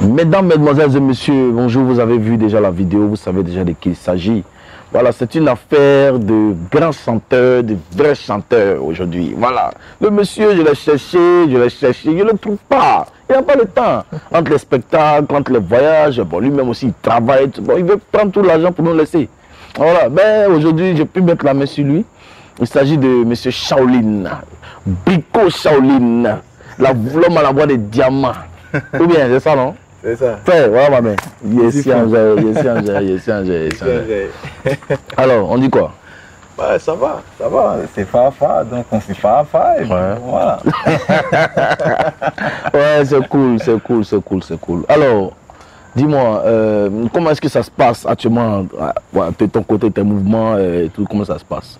Mesdames, Mesdemoiselles et Messieurs, bonjour, vous avez vu déjà la vidéo, vous savez déjà de qui il s'agit. Voilà, c'est une affaire de grands chanteurs, de vrais chanteurs aujourd'hui. Voilà, le monsieur, je l'ai cherché, je l'ai cherché, je ne le trouve pas. Il n'a pas le temps. Entre les spectacles, entre les voyages, bon, lui-même aussi, il travaille, bon, il veut prendre tout l'argent pour nous laisser. Voilà, ben aujourd'hui, j'ai pu mettre la main sur lui. Il s'agit de monsieur Shaolin, Brico Shaolin, l'homme à la voix des diamants. Ou bien, c'est ça, non? C'est ça. Fais, voilà ma main. Yes, Angèle, yes, Angèle, yes, Angèle, yes, Angèle. Alors, on dit quoi? Ouais, ça va, ça va. C'est Fafa, donc on fait Fafa et puis Ouais. voilà. Ouais, c'est cool, c'est cool, c'est cool, c'est cool. Alors, dis-moi, euh, comment est-ce que ça se passe actuellement? Euh, de ton côté, tes mouvements et tout, comment ça se passe?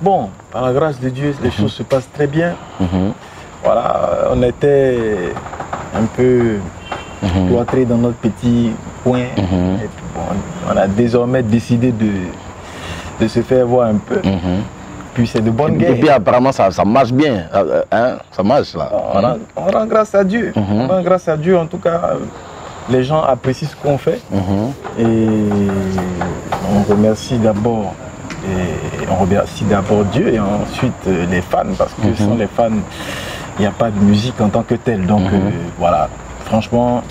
Bon, par la grâce de Dieu, les choses se passent très bien. Mhm, Voilà, on était un peu mhm, cloîtrés dans notre petit coin. Mhm. Et bon, on a désormais décidé de, de se faire voir un peu. mhm. Puis c'est de bonnes Et puis guerres. apparemment, ça, ça marche bien. euh, Hein? Ça marche là. On rend, on rend grâce à Dieu. Mhm. On rend grâce à Dieu. En tout cas, euh, les gens apprécient ce qu'on fait. Mhm. Et on remercie d'abord et on remercie d'abord Dieu et ensuite euh, les fans parce que sans les fans il n'y a pas de musique en tant que telle. Donc euh, voilà, franchement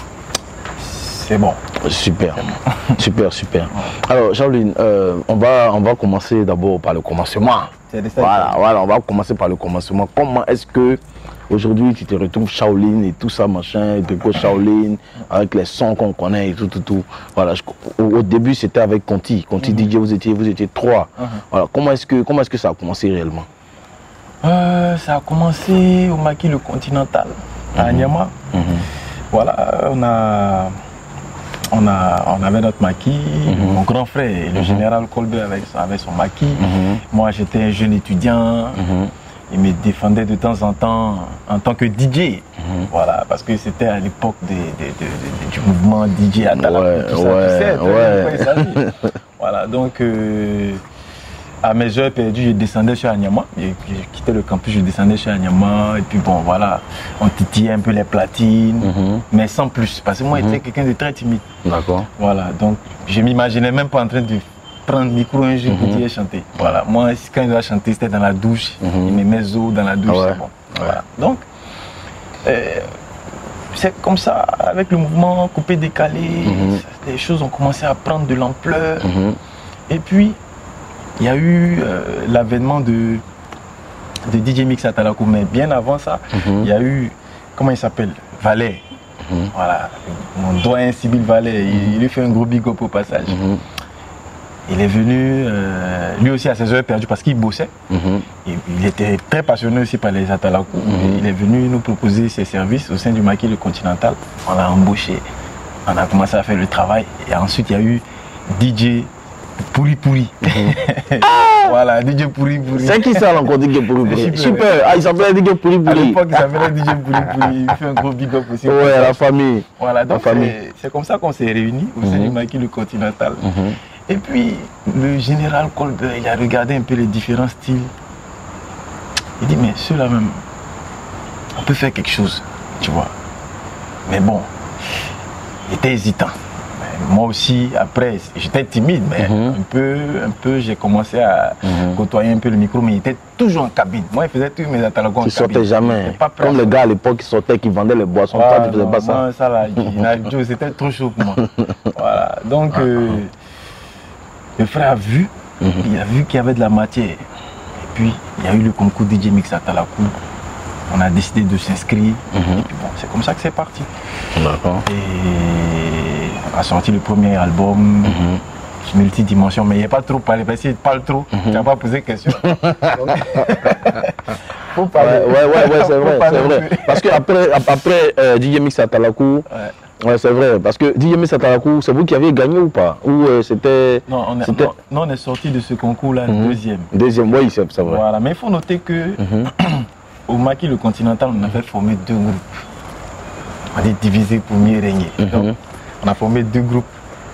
c'est bon. Super, super, super. Alors, Shaolin, euh, on, va, on va commencer d'abord par le commencement. Voilà, voilà, on va commencer par le commencement. Comment est-ce que aujourd'hui tu te retrouves Shaolin et tout ça, machin, Brico Shaolin, avec les sons qu'on connaît et tout, tout, tout. Voilà, je- au, au début c'était avec Conti. Conti DJ, vous étiez, vous étiez trois. Mhm. Voilà, comment est-ce que, comment est-ce que ça a commencé réellement? Euh, ça a commencé au Maquis le Continental à Nyama. Mhm. Voilà, on a, on a, on avait notre maquis, mon grand frère, le général Colbert avec, avec son maquis. Mhm. Moi, j'étais un jeune étudiant. Mhm. Il me défendait de temps en temps en tant que DJ. Mhm. Voilà, parce que c'était à l'époque du mouvement DJ à Ouais, tout ça, tu sais, voilà, donc euh, à mes heures perdues, je descendais chez Anyama. Je, je quittais le campus, je descendais chez Anyama. Et puis bon, voilà, on titillait un peu les platines, Mhm. mais sans plus. Parce que moi, j'étais quelqu'un de très timide. D'accord. Voilà, donc je m'imaginais même pas en train de prendre le micro un jour pour dire chanter. Voilà, moi, quand je dois chanter, c'était dans la douche. Mhm. Il me met eau dans la douche, Ah ouais. c'est bon. Voilà. Donc, euh, c'est comme ça, avec le mouvement coupé-décalé, Mhm. les choses ont commencé à prendre de l'ampleur. Mhm. Et puis, il y a eu euh, l'avènement de, de DJ Mix à Talakou. Mais bien avant ça, Mhm. il y a eu, comment il s'appelle Valet. Mhm. Voilà, mon doyen Sibyl Valet, il, il lui fait un gros big up au passage. Mhm. Il est venu, euh, lui aussi à ses heures perdues parce qu'il bossait. Mhm. Et il était très passionné aussi par les Atalakou. Mhm. Il est venu nous proposer ses services au sein du maquis le Continental. On l'a embauché. On a commencé à faire le travail. Et ensuite, il y a eu DJ Pourri Pourri. voilà, DJ Pourri Pourri. C'est qui ça encore DJ Pourri Pourri Super. Super, ah, il s'appelait DJ Pourri À Pourri. l'époque, il s'appelait DJ Pourri Pourri. Il fait un gros big up aussi. Ouais, la famille. Voilà, donc c'est- c'est comme ça qu'on s'est réunis au sein Mhm. du maquis le Continental. Mhm. Et puis, le général Colbert, il a regardé un peu les différents styles. Il dit, mais ceux-là même, on peut faire quelque chose, tu vois. Mais bon, il était hésitant. Moi aussi, après, j'étais timide, mais Mhm. un peu, un peu, j'ai commencé à Mhm. côtoyer un peu le micro, mais il était toujours en cabine. Moi, il faisait tous mes atalagons en cabine. sortait Il jamais. pas Comme le gars à l'époque qui sortait, qui vendait les boissons. Toi, tu faisais non, pas ça. moi, ça là, il c'était trop chaud pour moi. voilà. Donc, euh, le frère a vu, Mhm. il a vu qu'il y avait de la matière. Et puis, il y a eu le concours DJ Mix à Talakou. On a décidé de s'inscrire. Et puis bon, c'est comme ça que c'est parti. D'accord. Et a sorti le premier album, Mhm. multidimension, mais il n'y a pas trop parlé, parce qu'il parle trop, tu n'as pas posé de question. Faut parler. ouais, ouais, ouais, c'est vrai, c'est vrai. Parce que après, après euh, DJ Mix à Talakou, Ouais. ouais, c'est vrai. Parce que DJ Mix à Talakou, c'est vous qui avez gagné ou pas? Ou euh, c'était Non, on est, C'était- non, non, on est sorti de ce concours-là Mhm. deuxième. deuxième Oui, c'est vrai. Voilà, mais il faut noter que Mhm. au Maquis le Continental, on avait formé deux groupes. On est divisé pour mieux régner. Mhm. Donc, on a formé deux groupes.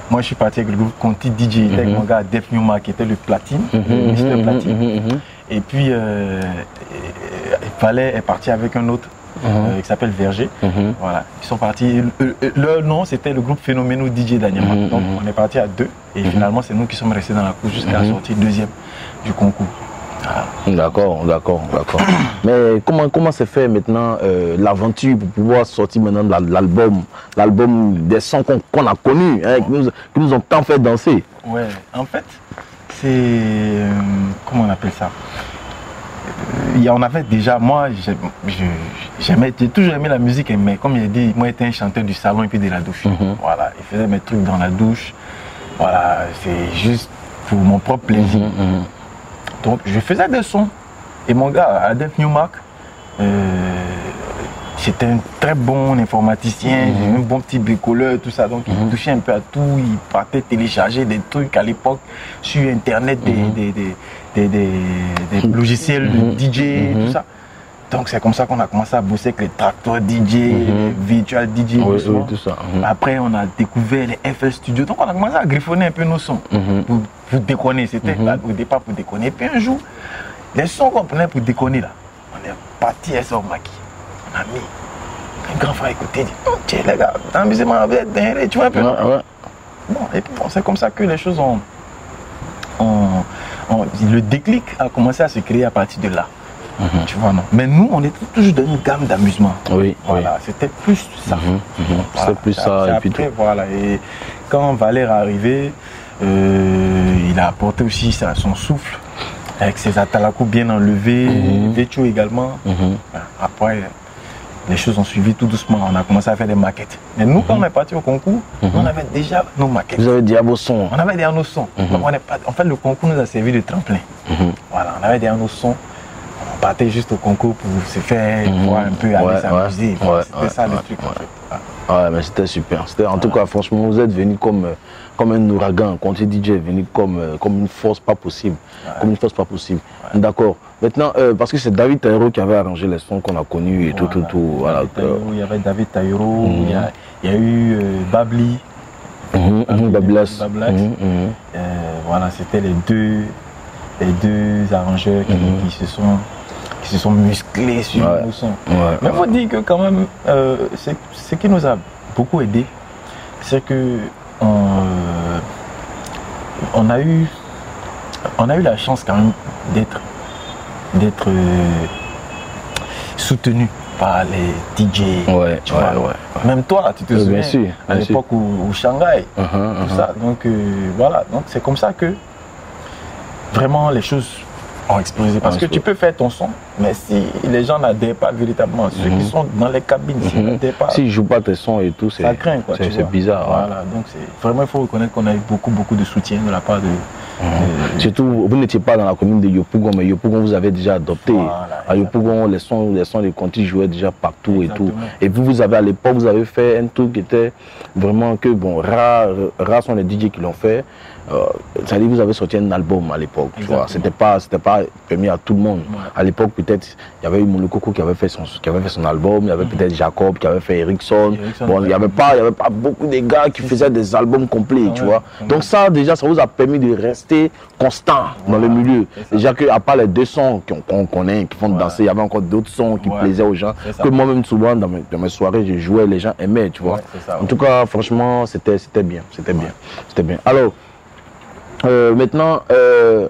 Moi, je suis parti avec le groupe Conti DJ, avec mon gars Def Newma qui était le platine, le Mhm, Mr. mhm, Platine. mhm, mhm. Et puis, euh, euh, est parti avec un autre euh, qui s'appelle Verger. Mhm. Voilà, ils sont partis. leur nom, c'était le groupe Phénoméno DJ d'Anyama. Mhm, Donc, mhm. on est parti à deux. Et finalement, c'est nous qui sommes restés dans la course jusqu'à la Mhm. sortie deuxième du concours. Voilà. D'accord, d'accord, d'accord. Mais comment comment s'est fait maintenant euh, l'aventure pour pouvoir sortir maintenant l'album, l'album des sons qu'on a connus, hein, qui, nous, qui nous ont tant fait danser? Ouais, en fait, c'est. euh, comment on appelle ça? Euh, il y a- On avait déjà. Moi, j'ai- j'aimais- j'ai toujours aimé la musique, mais comme il dit, moi, j'étais un chanteur du salon et puis de la douche. Mhm. Voilà, je faisais mes trucs dans la douche. Voilà, c'est juste pour mon propre plaisir. Mhm, Donc, je faisais des sons. Et mon gars, Adolphe Newmark, euh, c'était un très bon informaticien, Mhm. un bon petit bricoleur, tout ça. Donc, il touchait un peu à tout. Il partait télécharger des trucs à l'époque sur Internet, des, Mhm. des, des, des- logiciels de Mhm. DJ, Mhm. tout ça. Donc, c'est comme ça qu'on a commencé à bosser avec les tracteurs DJ, les virtual DJ. Oui, doucement. oui, tout ça. Mhm. Après, on a découvert les FL Studio. Donc, on a commencé à griffonner un peu nos sons Mhm. pour, pour déconner. C'était là, au départ pour déconner. Puis un jour, les sons qu'on prenait pour déconner, là, on est parti à au maquis. On a mis. Un grand frère écouté, il dit Oh, Tiens, les gars, vous dingue, tu vois un peu. Ouais, ouais. Bon, et puis bon, c'est comme ça que les choses ont, ont- ont- Le déclic a commencé à se créer à partir de là. Mhm. Tu vois, non Mais nous, on était toujours dans une gamme d'amusement. Oui, Voilà, c'était plus ça. Voilà, C'est plus ça. Et puis après, tout. voilà. Et quand Valère est arrivé, euh, il a apporté aussi son souffle avec ses atalakou bien enlevés, Mhm. Vécho également. Mhm. Après, les choses ont suivi tout doucement. On a commencé à faire des maquettes. Mais nous, quand on est parti au concours, Mhm. on avait déjà nos maquettes. Vous avez dit à vos sons. On avait déjà nos sons. Mhm. Donc, on est pas- en fait, le concours nous a servi de tremplin. Mhm. Voilà, on avait déjà nos sons. On partait juste au concours pour se faire Mhm. voir un peu, aller s'amuser. C'était ça le truc. en fait. Ouais, mais c'était super. C'était, en tout cas, franchement, vous êtes venu comme, euh, comme un ouragan. Quand DJ est venu comme, euh, comme une force pas possible. Comme une force pas possible. D'accord. Maintenant, euh, parce que c'est David Taïro qui avait arrangé les sons qu'on a connus et tout, tout, tout. Voilà. David Taïro, Il y avait David Taïro, il, y a, il y a eu euh, Babli. Mhm, mhm, Bablas. Bablas. Mhm, mhm. Euh, voilà, c'était les deux, les deux arrangeurs qui, Mhm. qui se sont qui se sont musclés sur Ouais. Ouais, Mais il faut dire que quand même, euh, c'est- ce qui nous a beaucoup aidé, c'est que on, euh, on a eu on a eu la chance quand même d'être d'être euh, soutenu par les DJ. Ouais, tu ouais, vois. ouais. Même toi, tu te Oui, souviens bien sûr, à bien l'époque où, où Shanghai, Mhm, tout ça. Donc euh, voilà, donc c'est comme ça que vraiment les choses ont explosé. Parce Ah, que tu peux faire ton son, mais si les gens n'adhèrent pas véritablement, ceux qui sont dans les cabines, s'ils Mhm. n'adhèrent pas, S'ils jouent pas tes sons et tout, c'est, ça craint quoi. bizarre. ouais. Voilà, donc c'est vraiment il faut reconnaître qu'on a eu beaucoup beaucoup de soutien de la part de. de- Surtout, vous n'étiez pas dans la commune de Yopougon, mais Yopougon, vous avez déjà adopté. Voilà, à Yopougon, les sons, les sons, les contis jouaient déjà partout et tout. Et vous, vous avez à l'époque, vous avez fait un truc qui était vraiment que, bon, rares, rares sont les DJ qui l'ont fait. Euh, C'est-à-dire, vous avez sorti un album à l'époque, tu vois. C'était pas, c'était pas permis à tout le monde. Ouais. À l'époque, peut-être, il y avait eu Molokoko qui avait fait son, qui avait fait son album, il y avait Mhm. peut-être Jacob qui avait fait Ericsson. Bon, il n'y avait pas, il y avait pas beaucoup de gars qui faisaient des albums complets, Ah tu ouais, vois. ouais. Donc ça, déjà, ça vous a permis de rester constant dans le milieu. Déjà que, à part les deux sons qu'on connaît, qui font danser, il y avait encore d'autres sons qui plaisaient aux gens. Que moi-même, souvent, dans mes, dans mes soirées, je jouais, les gens aimaient, tu vois. Ça, en tout cas, franchement, c'était c'était bien. C'était bien. C'était bien. Alors, euh, maintenant, euh,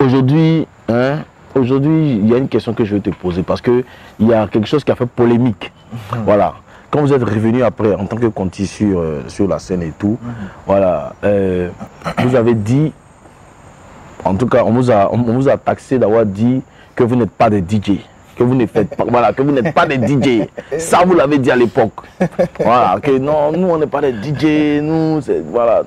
aujourd'hui, hein, aujourd'hui, il y a une question que je vais te poser parce que il y a quelque chose qui a fait polémique. Voilà. Quand vous êtes revenu après en tant que Conti sur, euh, sur la scène et tout, voilà, euh, vous avez dit, en tout cas, on vous a, on vous a taxé d'avoir dit que vous n'êtes pas des DJ. Que vous ne faites pas, voilà, que vous n'êtes pas des DJ. Ça, vous l'avez dit à l'époque. Voilà, que non, nous, on n'est pas des DJ, nous, c'est- voilà.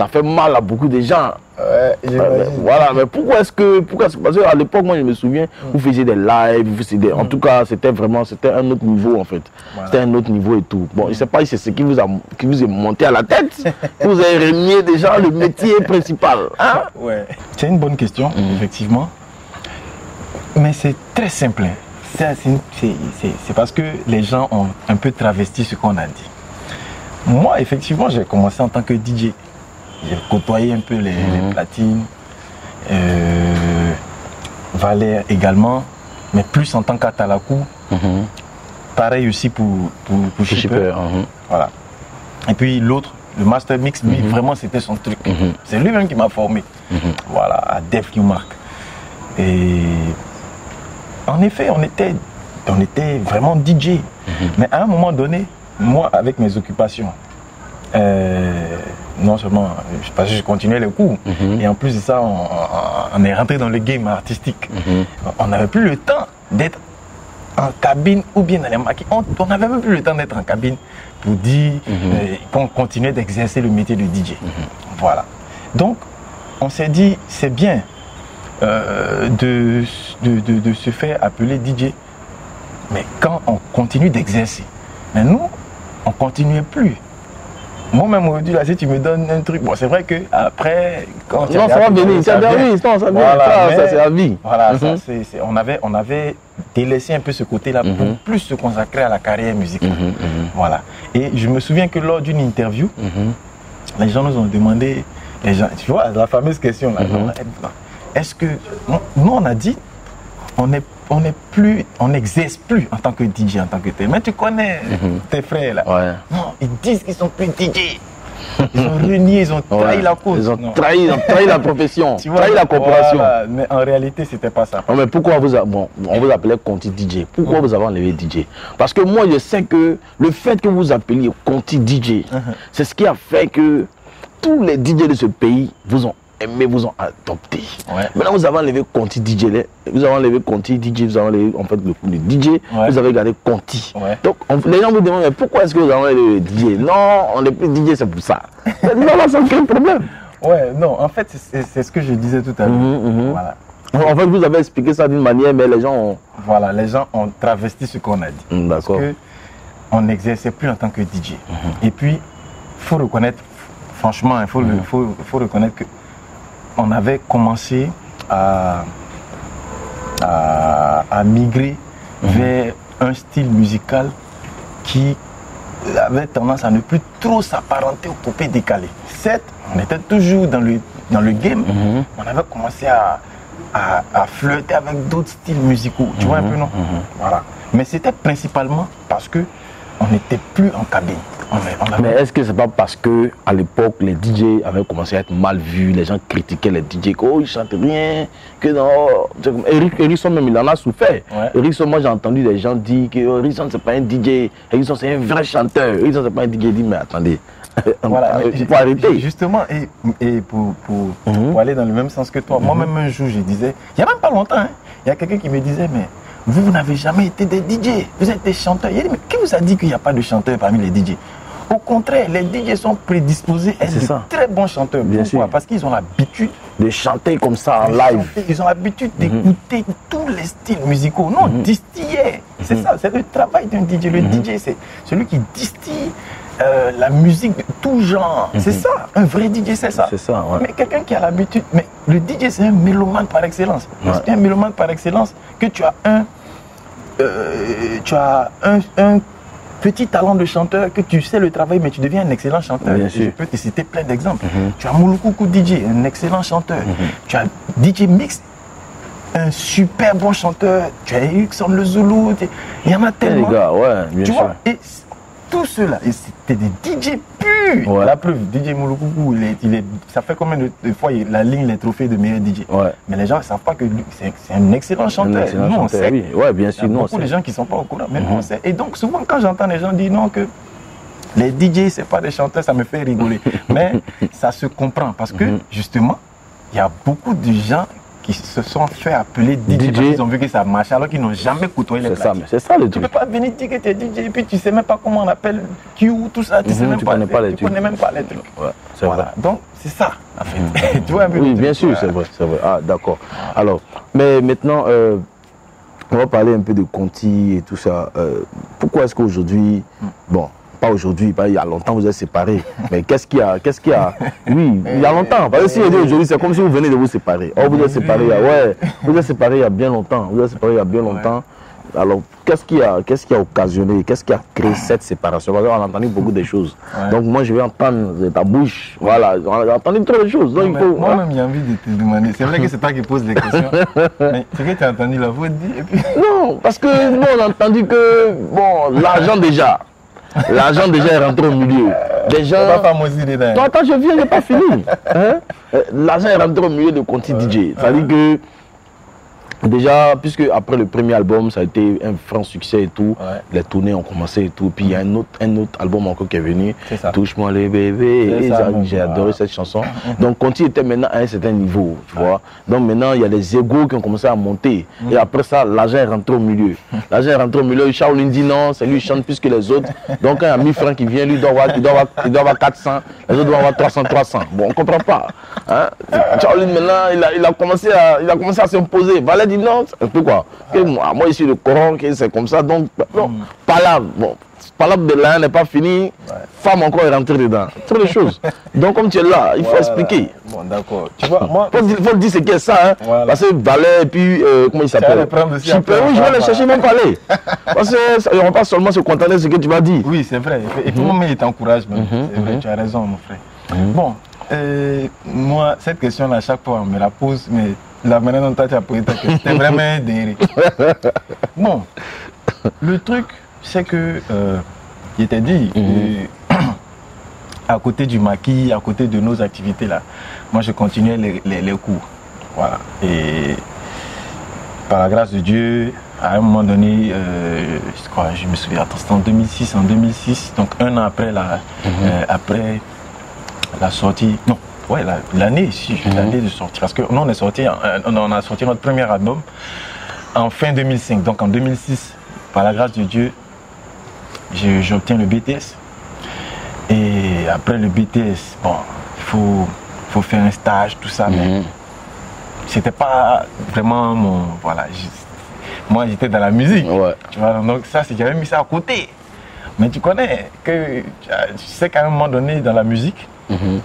Ça fait mal à beaucoup de gens. Ouais, Euh, mais voilà, mais pourquoi est-ce que. Pourquoi, c'est- parce qu'à l'époque, moi, je me souviens, vous faisiez des lives, vous faisiez des- en tout cas, c'était vraiment c'était un autre niveau, en fait. Voilà. C'était un autre niveau et tout. Bon, je ne sais pas si c'est ce qui vous, a, qui vous est monté à la tête, que vous avez renié déjà le métier principal. Hein? Ouais. C'est une bonne question, Mhm. effectivement. Mais c'est très simple. hein. C'est parce que les gens ont un peu travesti ce qu'on a dit. Moi, effectivement, j'ai commencé en tant que DJ. J'ai côtoyé un peu les, les platines. Euh, Valère également. mais plus en tant qu'Atalakou. Mhm. Pareil aussi pour, pour, Shipper. mhm. Voilà. Et puis l'autre, le Master Mix, lui, vraiment, c'était son truc. Mhm. C'est lui-même qui m'a formé. Voilà, à Def Newmark. Et en effet, on était, on était vraiment DJ. Mais à un moment donné, moi, avec mes occupations, euh, non seulement je- parce que je continuais les cours, et en plus de ça, on, est rentré dans le game artistique. On n'avait plus le temps d'être en cabine ou bien dans les maquis. On n'avait même plus le temps d'être en cabine pour dire euh, qu'on continuait d'exercer le métier de DJ. Voilà. Donc, on s'est dit, c'est bien euh, de, de, de- de se faire appeler DJ, mais quand on continue d'exercer. Mais nous, on continuait plus. Moi-même aujourd'hui, là, si tu me donnes un truc, bon, c'est vrai que après, quand tu Non, ça va venir, ça oui, non, ça vient, Voilà, ça, c'est la vie. Voilà, Mhm. ça, c'est- c'est- on, avait, on avait délaissé un peu ce côté-là pour Mhm. plus se consacrer à la carrière musicale. Mhm, Voilà. Et je me souviens que lors d'une interview, les gens nous ont demandé, les gens, tu vois, la fameuse question là, est-ce que, nous on a dit, on n'est on plus, on n'exerce plus en tant que DJ, en tant que tel. Mais tu connais Mhm. tes frères là. Ouais. Non, ils disent qu'ils sont plus DJ. Ils ont renié, ils ont trahi Ouais. la cause. Ils ont Non. trahi, ils ont trahi la profession, Tu vois, trahi la corporation. voilà. Mais en réalité, c'était pas ça. Non, mais pourquoi vous a- bon, on vous appelait Conti DJ Pourquoi vous avez enlevé DJ Parce que moi, je sais que le fait que vous appeliez Conti DJ, c'est ce qui a fait que tous les DJ de ce pays vous ont aimé, vous ont adopté. Ouais. Maintenant, vous avez enlevé Conti DJ, vous avez enlevé Conti DJ, vous avez enlevé en fait le, le DJ, Ouais. vous avez gardé Conti. Ouais. Donc, on- les gens vous demandent, mais pourquoi est-ce que vous avez enlevé le DJ Non, on n'est plus DJ, c'est pour ça. non, là, ça aucun problème. Ouais, non, en fait, c'est- ce que je disais tout à l'heure. Mhm, mhm. Voilà. En fait, vous avez expliqué ça d'une manière, mais les gens ont. Voilà, les gens ont travesti ce qu'on a dit. Parce D'accord. que on n'exerçait plus en tant que DJ. Et puis, faut reconnaître, franchement, il faut, faut, faut reconnaître que on avait commencé à, à, à migrer vers un style musical qui avait tendance à ne plus trop s'apparenter au poupées décalé. Certes, on était toujours dans le, dans le game, Mhm. on avait commencé à, à, à flirter avec d'autres styles musicaux. Tu vois un peu, non? Voilà. Mais c'était principalement parce que on n'était plus en cabine. On, est- on avait- Mais est-ce que c'est pas parce que à l'époque les DJ avaient commencé à être mal vus, les gens critiquaient les DJ, oh ils chantent rien, que non. Eric, Ericsson même il en a souffert. Ouais. Ericsson, moi j'ai entendu des gens dire que oh, Ericsson c'est pas un DJ, Ericsson c'est un vrai chanteur. Ericsson c'est pas un DJ. Il dit mais attendez, Voilà, il mais faut arrêter. Justement, et, et pour, pour, Mhm. pour aller dans le même sens que toi, moi-même un jour, je disais, il n'y a même pas longtemps, hein, il y a quelqu'un qui me disait, mais vous, vous n'avez jamais été des DJ, vous êtes des chanteurs. Il a dit, mais qui vous a dit qu'il n'y a pas de chanteurs parmi les DJ Au contraire, les DJ sont prédisposés à être C'est de ça. très bons chanteurs. Bien Pourquoi? sûr. Parce qu'ils ont l'habitude De chanter comme ça en live. chanter, Ils ont l'habitude d'écouter tous les styles musicaux. Non, distiller. C'est ça, c'est le travail d'un DJ. Le DJ, c'est celui qui distille euh, la musique de tout genre. C'est ça, un vrai DJ, c'est ça. C'est ça, ouais. Mais quelqu'un qui a l'habitude, mais le DJ, c'est un mélomane par excellence. Ouais. qu'un mélomane par excellence, que tu as un, euh, tu as un, un petit talent de chanteur, que tu sais le travail, mais tu deviens un excellent chanteur. Bien sûr. Je peux te citer plein d'exemples. Tu as Mouloukoukou DJ, un excellent chanteur. Tu as DJ Mix, un super bon chanteur. Tu as Erickson le Zoulou. Il y en a tellement. Les gars, ouais, bien Tu sûr. vois, et tout cela, et c'était des DJ purs. Ouais. La preuve, DJ Mouloukoukou, il est, il est, ça fait combien de, fois il- la ligne les trophées de meilleur DJ Ouais. Mais les gens ne savent pas que c'est un excellent Un chanteur. excellent Nous, on chanteur, sait. oui. Ouais, bien Il y sûr, a beaucoup de gens qui ne sont pas au courant, mais on sait. Et donc, souvent, quand j'entends les gens dire non, que les DJ, ce pas des chanteurs, ça me fait rigoler. mais ça se comprend parce que, Mhm. justement, il y a beaucoup de gens qui se sont fait appeler DJ, DJ. parce qu'ils ont vu que ça marche alors qu'ils n'ont jamais côtoyé les mais c'est ça le Tu truc. peux pas venir dire que tu es DJ et puis tu sais même pas comment on appelle Q, tout ça, tu sais Mhm, même tu pas, connais pas les tu trucs. connais même pas les trucs. Ouais, Voilà. vrai. Donc c'est ça en fait. tu vois un peu Oui, truc. bien sûr, c'est vrai, c'est vrai. Ah, d'accord. Alors, mais maintenant, euh, on va parler un peu de Conti et tout ça. Euh, pourquoi est-ce qu'aujourd'hui, bon, pas aujourd'hui, pas il y a longtemps vous êtes séparés, mais qu'est-ce qu'il y a, qu'est-ce qu'il y a? Oui, il y a longtemps. Parce que si on dit aujourd'hui, c'est comme si vous venez de vous séparer. Oh, vous êtes séparés, il y a- ouais, vous êtes séparés il y a bien longtemps. Vous êtes séparés il y a bien longtemps. Alors, qu'est-ce qui a, qu'est-ce qui a occasionné, qu'est-ce qui a créé cette séparation? Parce qu'on a entendu beaucoup de choses. Ouais. Donc, moi, je vais entendre de ta bouche. Voilà, on a entendu trop de choses. Donc. Moi-même, j'ai envie de te demander. C'est vrai que c'est toi qui poses les questions. mais ce que tu as entendu, la faute dit. Et puis, Non, parce que nous, on a entendu que, bon, l'argent déjà. L'argent déjà est rentré au milieu. Des gens. je viens, je n'ai pas fini. Hein? Euh, L'argent est rentré au milieu de Conti DJ. C'est-à-dire que, déjà, puisque après le premier album, ça a été un franc succès et tout, Ouais. les tournées ont commencé et tout, puis il y a un autre, un autre album encore qui est venu. Touche-moi les bébés, j'ai adoré cette chanson. Donc Conti était maintenant à un certain niveau, tu vois. Donc maintenant, il y a les égaux qui ont commencé à monter. Mm. Et après ça, l'argent est rentré au milieu. L'argent est rentré au milieu, Shaolin dit non, c'est lui qui chante plus que les autres. Donc quand il y a 1000 francs qui vient, lui il doit avoir, il doit avoir, il doit avoir 400, les autres doivent avoir 300, 300. Bon, on comprend pas. Hein? Shaolin maintenant, il a, il a commencé à, il a commencé à s'imposer. Valet dit non, c'est un peu quoi. Que moi, moi ici le Coran, que c'est comme ça. Donc, non, palabre, bon, palabre de l'un n'est pas fini. Femme encore est rentrée dedans. Trop de choses. Donc comme tu es là, il faut expliquer. Bon, d'accord. Tu vois, moi, Il faut, faut dire ce qu'est ça. Hein. Voilà. Parce que Valet, et puis, euh, comment il s'appelle? les après, oui, je vais les chercher même parler. Parce que ça- on va pas seulement se contenter de ce que tu m'as dit. Oui, c'est vrai. Et puis, moi, il t'encourage même. C'est vrai, tu as raison, mon frère. Bon, euh, moi, cette question-là, à chaque fois, on me la pose, mais la manière dont tu as posé ta question, c'était vraiment un. Bon, le truc, c'est que, euh, il était dit, euh, à côté du maquis, à côté de nos activités là, moi, je continuais les, les- les cours. Voilà. Et par la grâce de Dieu, à un moment donné, euh, je crois, je me souviens, c'était en 2006, en 2006, donc un an après la, euh, après la sortie, non, ouais, la- l'année, si, l'année de sortie, parce que nous on est sorti, euh, on a sorti notre premier album en fin 2005, donc en 2006, par la grâce de Dieu, j'obtiens le BTS. Et après le BTS, bon, il faut, faut faire un stage, tout ça, mais Mhm. c'était pas vraiment mon. Voilà. Moi, j'étais dans la musique. Ouais. Tu vois, donc ça, c'est j'avais mis ça à côté. Mais tu connais que tu sais qu'à un moment donné, dans la musique, Mhm.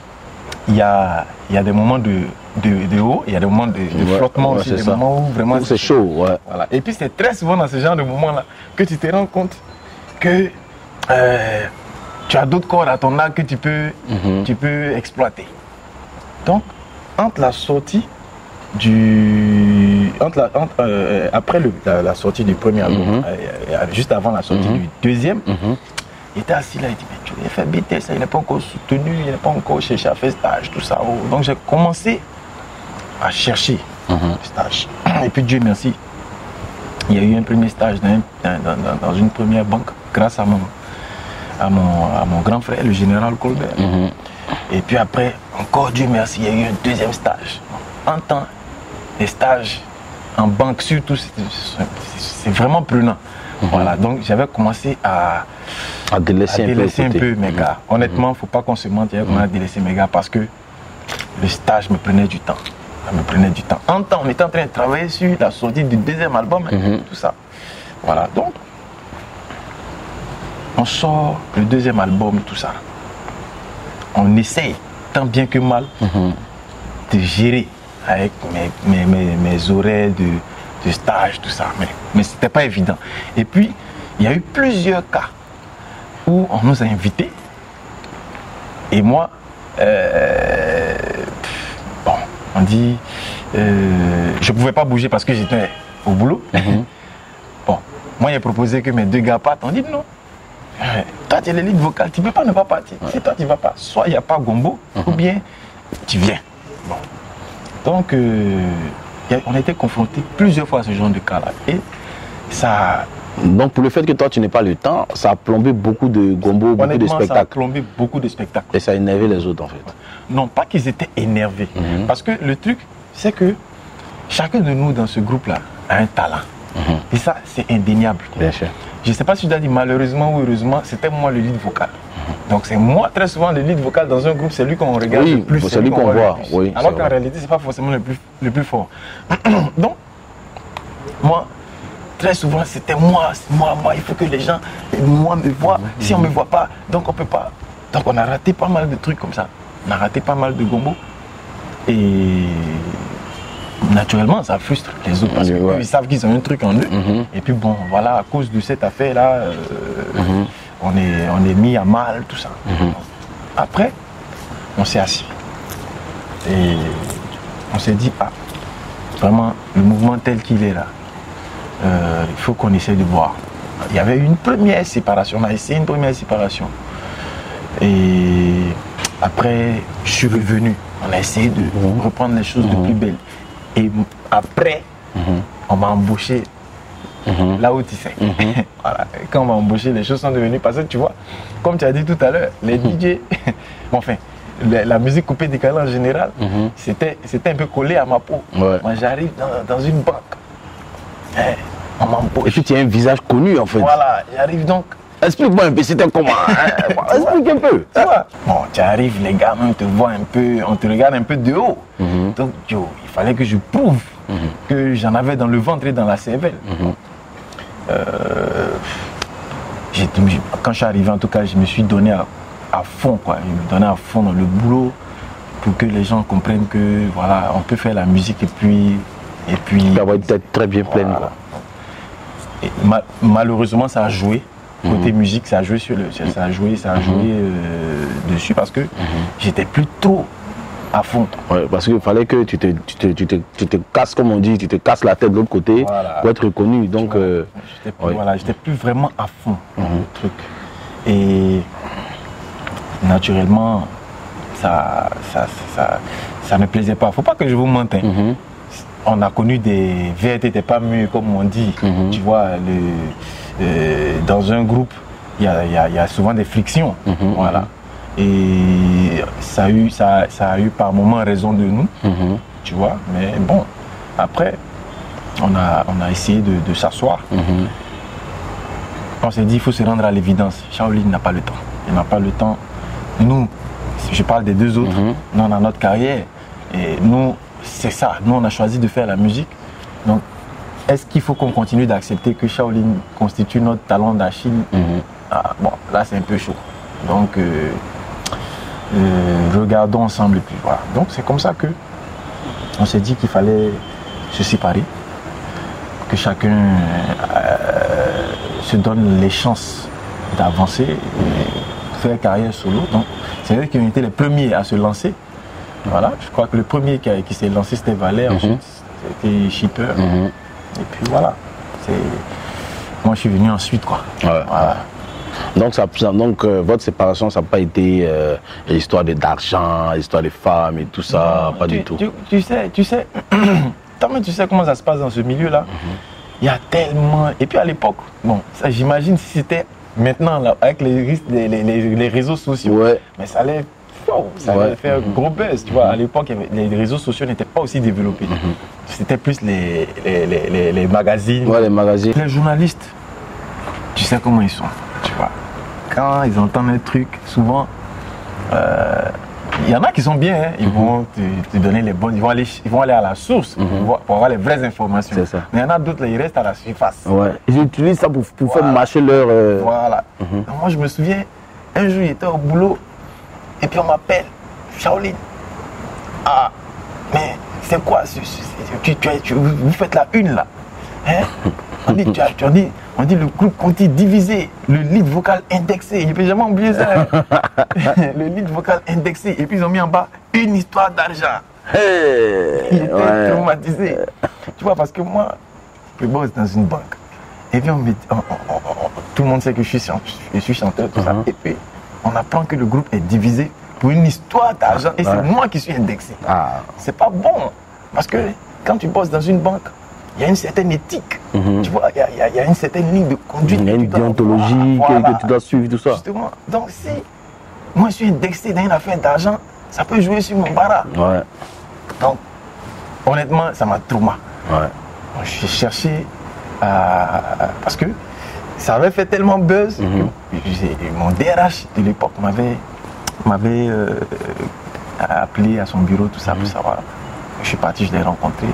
Il y a, il y a des moments de, de, de haut, il y a des moments de, de Ouais, flottement ouais, aussi, des ça. moments où vraiment. C'est chaud, ouais. Voilà. Et puis c'est très souvent dans ce genre de moments-là que tu te rends compte que euh, tu as d'autres corps à ton arc que tu peux, Mhm. tu peux exploiter. Donc, entre la sortie du. Entre la- entre, euh, après le- la, la sortie du premier album, Mhm. euh, euh, juste avant la sortie Mhm. du deuxième. Il était assis là, il dit, mais tu as fait BTS, il n'est pas encore soutenu, il n'est pas encore cherché à faire stage, tout ça. Oh. Donc j'ai commencé à chercher Mhm. stage. Et puis Dieu merci, il y a eu un premier stage dans, un- dans- dans- dans une première banque grâce à mon, à mon, à mon grand frère, le général Colbert. Mhm. Et puis après, encore Dieu merci, il y a eu un deuxième stage. En temps, les stages en banque surtout, c'est vraiment prenant. Voilà, donc j'avais commencé à, À à délaisser un peu. un mes gars. Honnêtement, faut pas qu'on se mente, j'avais commencé à délaisser mes gars parce que le stage me prenait du temps. Ça me prenait du temps. En temps, on était en train de travailler sur la sortie du deuxième album, Mhm. tout ça. Voilà, donc, on sort le deuxième album, tout ça. On essaye, tant bien que mal, Mhm. de gérer avec mes, mes, mes, mes horaires de, de stage, tout ça. Mais, mais ce n'était pas évident. Et puis, il y a eu plusieurs cas où on nous a invités. Et moi, euh, bon, on dit, euh, je ne pouvais pas bouger parce que j'étais au boulot. Bon, moi, j'ai proposé que mes deux gars partent. On dit non. Toi, tu es l'élite vocale, tu ne peux pas ne pas partir. Si toi, tu ne vas pas, soit il n'y a pas Gombo, ou bien tu viens. Bon. Donc, euh, a- on a été confrontés plusieurs fois à ce genre de cas-là. Et ça, Donc pour le fait que toi tu n'aies pas le temps, ça a plombé beaucoup de gombo, beaucoup de honnêtement, ça a spectacles. plombé beaucoup de spectacles. Et ça a énervé les autres en fait. Non, pas qu'ils étaient énervés. Mhm. Parce que le truc, c'est que chacun de nous dans ce groupe-là a un talent. Mhm. Et ça, c'est indéniable. Bien sûr. Je ne sais pas si je dois dire malheureusement ou heureusement, c'était moi le lead vocal. Donc c'est moi très souvent le lead vocal dans un groupe, c'est lui qu'on regarde Oui, le plus. c'est lui qu'on voit, oui, Alors qu'en réalité, c'est pas forcément le plus, le plus fort. Donc, moi, très souvent, c'était moi, moi, moi, il faut que les gens, moi, me voient. Si on ne me voit pas, donc on peut pas. Donc on a raté pas mal de trucs comme ça. On a raté pas mal de gombo. Et naturellement, ça frustre les autres parce qu'ils ouais. savent qu'ils ont un truc en eux. Mhm. Et puis bon, voilà, à cause de cette affaire-là, euh, Mhm. on, est, on est mis à mal, tout ça. Après, on s'est assis. Et on s'est dit, ah, vraiment, le mouvement tel qu'il est là, euh, il faut qu'on essaie de voir. Il y avait une première séparation, on a essayé une première séparation. Et après, je suis revenu. On a essayé de Mhm. reprendre les choses de plus belles. Et après, on m'a embauché Mhm. là où tu sais. voilà. Quand on m'a embauché, les choses sont devenues. Parce que tu vois, comme tu as dit tout à l'heure, les DJ, bon, enfin, la, la musique coupée décalée en général, Mhm. c'était c'était un peu collé à ma peau. Ouais. Moi, j'arrive dans, dans une banque. Eh, on Et puis tu as un visage connu en fait. Voilà, j'arrive donc. Explique-moi un peu, c'était comment hein Explique un peu. Tu vois Bon, tu arrives, les gars même te voient un peu, on te regarde un peu de haut. Mhm. Donc, yo, il fallait que je prouve que j'en avais dans le ventre et dans la cervelle. Mhm. Euh, quand je suis arrivé, en tout cas, je me suis donné à, à fond, quoi. Je me donnais à fond dans le boulot pour que les gens comprennent que, voilà, on peut faire la musique et puis. Et puis Tu avoir une tête très bien pleine. Voilà. Quoi. et ma- malheureusement, ça a joué. Côté musique, ça a joué sur le, ça a joué, ça a joué euh, dessus parce que j'étais plus trop à fond. Ouais, parce qu'il fallait que tu te, tu, te, tu, te, tu te casses, comme on dit, tu te casses la tête de l'autre côté Voilà. pour être reconnu. Donc, euh, J'étais plus, ouais. voilà, j'étais plus vraiment à fond Mhm. le truc. Et naturellement, ça, ça, ça, ça ne plaisait pas. Faut pas que je vous mente. hein. mhm. On a connu des VRT pas mieux, comme on dit. Mhm. Tu vois, le, euh, dans un groupe, il y a, y y souvent des frictions. Mhm, Voilà. Et ça a, eu, ça, ça a eu par moments raison de nous, Mhm. tu vois. Mais bon, après, on a, on a essayé de, de s'asseoir. On s'est dit, il faut se rendre à l'évidence. Shaolin n'a pas le temps. Il n'a pas le temps. Nous, je parle des deux autres, nous, on a notre carrière. Et nous, c'est ça. Nous, on a choisi de faire la musique. Donc, est-ce qu'il faut qu'on continue d'accepter que Shaolin constitue notre talent d'Achille? Mhm. Ah, Bon, là, c'est un peu chaud. Donc, euh, euh, regardons ensemble. Et puis voilà. Donc, c'est comme ça que on s'est dit qu'il fallait se séparer. Que chacun euh, se donne les chances d'avancer et faire carrière solo. Donc, c'est eux qui ont été les premiers à se lancer. Voilà, je crois que le premier qui, qui s'est lancé, c'était Valère. Mhm. Ensuite, c'était Shipper. Mhm. Et puis voilà. Moi, je suis venu ensuite, quoi. Ouais. Voilà. Donc, ça, donc euh, votre séparation, ça n'a pas été euh, l'histoire de- d'argent, l'histoire des femmes et tout ça, pas tu, du tout. Tu, tu sais, tu sais, toi-même, tu sais comment ça se passe dans ce milieu-là? Mhm. Il y a tellement. Et puis à l'époque, bon, ça, j'imagine si c'était maintenant, là, avec les, les, les- les- les réseaux sociaux, Ouais. mais ça allait, ça Ouais. allait faire gros buzz. Tu vois, à l'époque, avait- les réseaux sociaux n'étaient pas aussi développés. C'était plus les, les, les- magazines. Ouais, les magazines. Les journalistes, tu sais comment ils sont, tu vois. Quand ils entendent un truc, souvent, euh, il y en a qui sont bien, hein, ils vont te, te donner les bonnes, ils vont aller, ils vont aller à la source pour voir- pour avoir les vraies informations. Ça. Mais il y en a d'autres, ils restent à la surface. Ouais. Ils utilisent ça pour, pour faire marcher leur. euh, Voilà. Donc, moi, je me souviens, un jour, j'étais au boulot, et puis on m'appelle, Shaolin. Ah, mais c'est quoi ce- tu, tu- tu- vous, faites la une là. Hein? On dit, tu as- as dit, on dit le groupe Conti divisé, le lead vocal indexé. Je ne peux jamais oublier ça. hein. le lead vocal indexé. Et puis ils ont mis en bas une histoire d'argent. Hey, Il était ouais. traumatisé. Tu vois, parce que moi, je bosse dans une banque. Et puis, on me dit- on- on- on- on- tout le monde sait que je suis, je suis chanteur, tout ça. Mhm. Et puis, on apprend que le groupe est divisé pour une histoire d'argent. Et c'est moi qui suis indexé. Ah. C'est pas bon. Parce que quand tu bosses dans une banque, il y a une certaine éthique. Mhm. Tu vois, il y a- il y, une certaine ligne de conduite. Il y a une déontologie que- Voilà. que tu dois suivre, tout ça. Justement. Donc, si moi, je suis indexé dans une affaire d'argent, ça peut jouer sur mon bara. Ouais. Donc, honnêtement, ça m'a trauma. Ouais. J'ai cherché à. Parce que ça avait fait tellement buzz Mhm. que j'ai- mon DRH de l'époque m'avait m'avait euh, appelé à son bureau, tout ça, Mhm. pour savoir. Je suis parti, je l'ai rencontré.